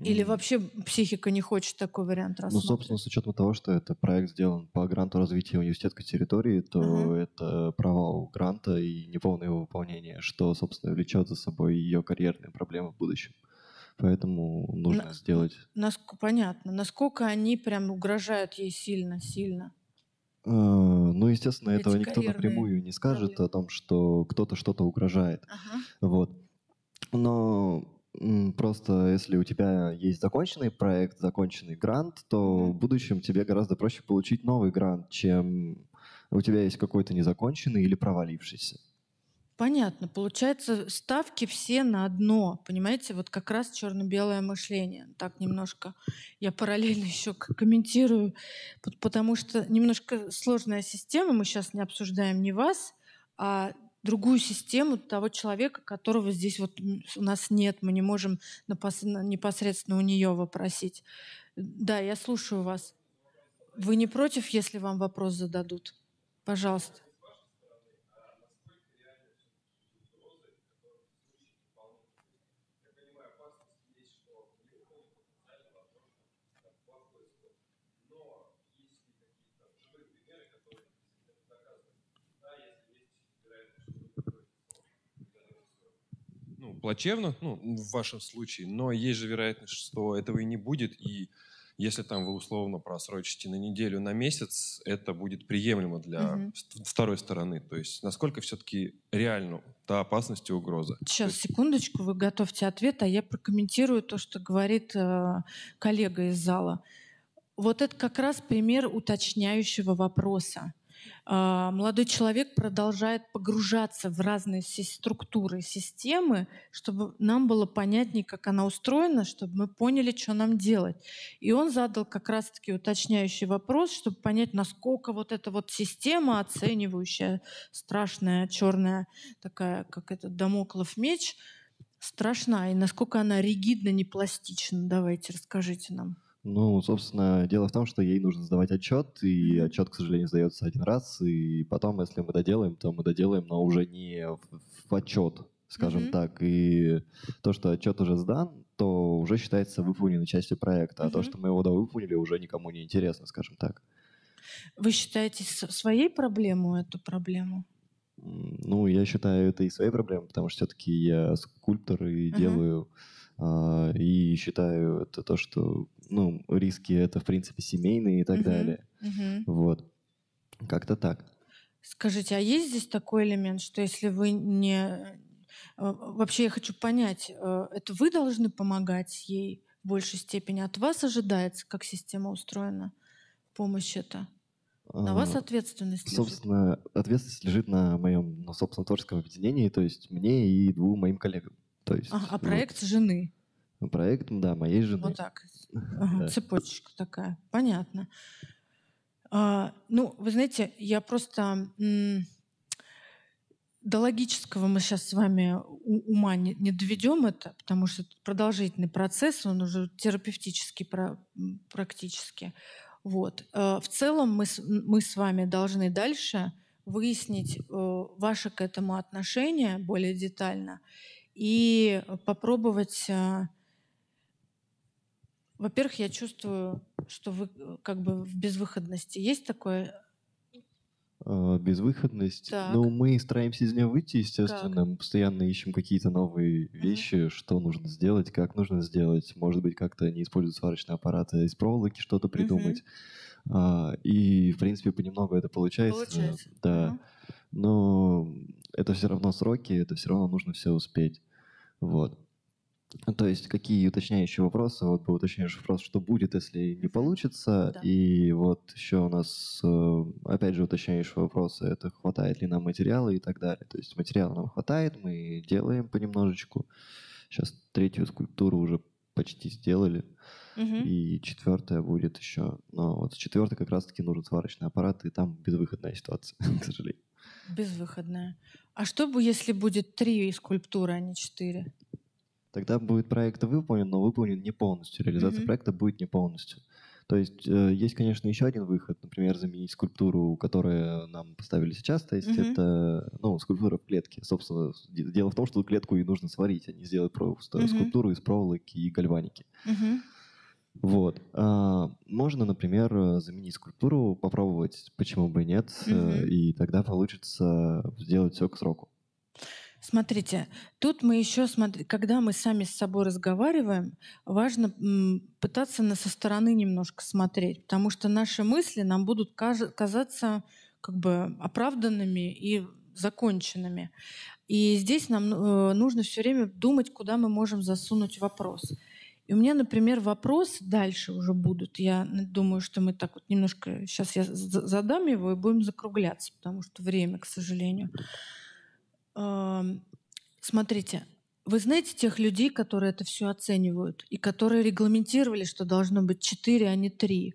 Или вообще психика не хочет такой вариант рассмотреть? Ну, собственно, с учетом того, что это проект сделан по гранту развития университетской территории, то uh-huh. это провал гранта и неполное его выполнение, что, собственно, влечет за собой ее карьерные проблемы в будущем. Поэтому нужно На, сделать... Наск... Понятно. Насколько они прям угрожают ей сильно-сильно? Uh, ну, естественно, Эти этого никто напрямую не скажет проблемы. о том, что кто-то что-то угрожает. Ага. Вот. Но Просто если у тебя есть законченный проект, законченный грант, то в будущем тебе гораздо проще получить новый грант, чем у тебя есть какой-то незаконченный или провалившийся. Понятно. Получается, ставки все на одно. Понимаете, вот как раз черно-белое мышление. Так немножко я параллельно еще комментирую, потому что немножко сложная система. Мы сейчас не обсуждаем не вас, а другую систему того человека, которого здесь вот у нас нет, мы не можем непосредственно у нее вопросить. Да, я слушаю вас. Вы не против, если вам вопрос зададут? Пожалуйста. Плачевно, ну, в вашем случае, но есть же вероятность, что этого и не будет, и если там вы условно просрочите на неделю, на месяц, это будет приемлемо для угу. второй стороны. То есть насколько все-таки реально та опасность и угроза. Сейчас, есть... секундочку, вы готовьте ответ, а я прокомментирую то, что говорит э, коллега из зала. Вот это как раз пример уточняющего вопроса. А, молодой человек продолжает погружаться в разные структуры системы, чтобы нам было понятнее, как она устроена, чтобы мы поняли, что нам делать. И он задал как раз-таки уточняющий вопрос, чтобы понять, насколько вот эта вот система, оценивающая, страшная, черная, такая, как этот домоклов меч, страшна, и насколько она ригидна, не пластична. Давайте, расскажите нам. Ну, собственно, дело в том, что ей нужно сдавать отчет, и отчет, к сожалению, сдается один раз, и потом, если мы доделаем, то мы доделаем, но уже не в, в отчет, скажем mm-hmm. так. И то, что отчет уже сдан, то уже считается выполненной частью проекта, mm-hmm. а то, что мы его выполнили, уже никому не интересно, скажем так. Вы считаете своей проблемой эту проблему? Ну, я считаю это и своей проблемой, потому что все-таки я скульптор и uh-huh. делаю а, и считаю это то, что ну, риски это, в принципе, семейные и так далее. Вот. Как-то так. Скажите, а есть здесь такой элемент, что если вы не... Э, вообще я хочу понять, э, это вы должны помогать ей в большей степени? От вас ожидается, как система устроена, помощь это? На вас а, ответственность лежит? Собственно, ответственность лежит на моем, на собственном творческом объединении, то есть мне и двум моим коллегам. То есть, а, а проект вот, жены? Проект, да, моей жены. Вот так. Ага, цепочечка такая. Понятно. А, ну, вы знаете, я просто до логического мы сейчас с вами ума не, не доведем это, потому что это продолжительный процесс, он уже терапевтический про, практически. Вот. А, в целом мы, мы с вами должны дальше выяснить э, ваше к этому отношение более детально и попробовать а, во-первых, я чувствую, что вы э, как бы в безвыходности. Есть такое? А, безвыходность. Так. Ну, мы стараемся из нее выйти, естественно. Так. Мы постоянно ищем какие-то новые вещи, uh-huh. что нужно сделать, как нужно сделать. Может быть, как-то не использовать сварочные аппараты, а из проволоки что-то придумать. Uh-huh. А, и, в принципе, понемногу это получается. Получается. Да. Uh-huh. Но это все равно сроки, это все равно нужно все успеть. Вот. То есть какие уточняющие вопросы? Вот был уточняющий вопрос, что будет, если не получится. Да. И вот еще у нас, э, опять же, уточняющие вопросы, это хватает ли нам материала и так далее. То есть материала нам хватает, мы делаем понемножечку. Сейчас третью скульптуру уже почти сделали. Угу. И четвертая будет еще. Но вот с четвертой как раз-таки нужен сварочный аппарат, и там безвыходная ситуация, к сожалению. Безвыходная. А что бы, если будет три скульптуры, а не четыре? Тогда будет проект выполнен, но выполнен не полностью. Реализация mm-hmm. проекта будет не полностью. То есть э, есть, конечно, еще один выход, например, заменить скульптуру, которую нам поставили сейчас, то есть mm-hmm. это ну, скульптура в клетке. Собственно, дело в том, что клетку и нужно сварить, а не сделать просто mm-hmm. скульптуру из проволоки и гальваники. Mm-hmm. Вот. А, можно, например, заменить скульптуру, попробовать, почему бы нет, mm-hmm. и тогда получится сделать все к сроку. Смотрите, тут мы еще, когда мы сами с собой разговариваем, важно пытаться на со стороны немножко смотреть, потому что наши мысли нам будут казаться как бы оправданными и законченными. И здесь нам э, нужно все время думать, куда мы можем засунуть вопрос. И у меня, например, вопрос дальше уже будут. Я думаю, что мы так вот немножко... Сейчас я задам его и будем закругляться, потому что время, к сожалению. Смотрите, вы знаете тех людей, которые это все оценивают и которые регламентировали, что должно быть четыре, а не три?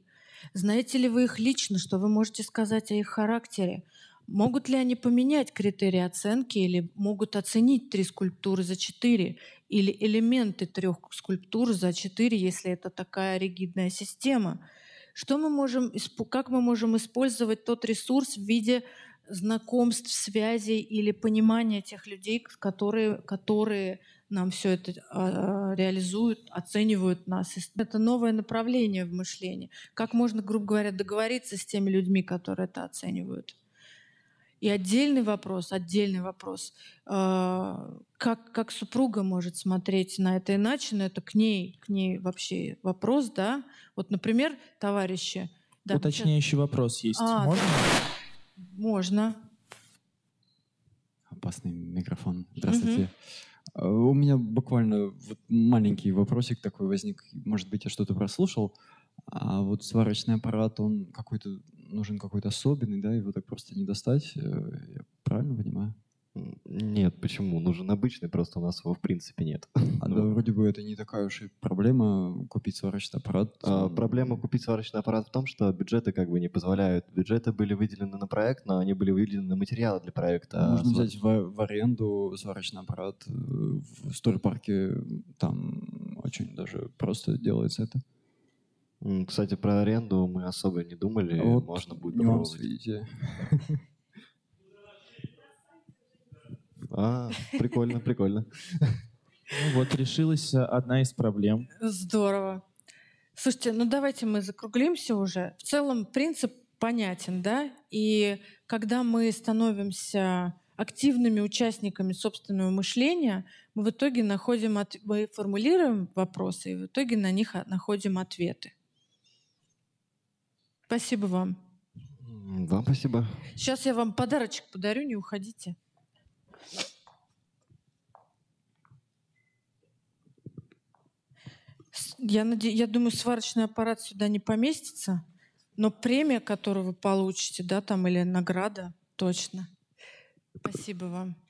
Знаете ли вы их лично, что вы можете сказать о их характере? Могут ли они поменять критерии оценки или могут оценить три скульптуры за четыре или элементы трех скульптур за четыре, если это такая ригидная система? Что мы можем, как мы можем использовать тот ресурс в виде знакомств, связей или понимания тех людей, которые, которые нам все это э, реализуют, оценивают нас. Это новое направление в мышлении. Как можно, грубо говоря, договориться с теми людьми, которые это оценивают. И отдельный вопрос, отдельный вопрос, э, как, как супруга может смотреть на это иначе, но это к ней, к ней вообще вопрос, да? Вот, например, товарищи... Да, Уточняющий сейчас... вопрос есть. А, Можно? Можно. Опасный микрофон. Здравствуйте. Угу. У меня буквально вот маленький вопросик такой возник. Может быть, я что-то прослушал. А вот сварочный аппарат, он какой-то нужен какой-то особенный, да, его так просто не достать. Э, я правильно понимаю? Нет, почему? Нужен обычный, просто у нас его в принципе нет. А да, вроде бы это не такая уж и проблема купить сварочный аппарат. А, проблема купить сварочный аппарат в том, что бюджеты как бы не позволяют. Бюджеты были выделены на проект, но они были выделены на материалы для проекта. Можно а взять в, в аренду сварочный аппарат э, в стройпарке, там очень даже просто делается это. Кстати, про аренду мы особо не думали. Вот Можно будет попробовать. видите. А, прикольно, прикольно. Ну вот решилась одна из проблем. Здорово. Слушайте, ну давайте мы закруглимся уже. В целом принцип понятен, да? И когда мы становимся активными участниками собственного мышления, мы в итоге находим, от... мы формулируем вопросы и в итоге на них находим ответы. Спасибо вам. Вам спасибо. Сейчас я вам подарочек подарю, не уходите. Я, наде... я думаю, сварочный аппарат сюда не поместится, но премия, которую вы получите, да, там или награда, точно. Спасибо вам.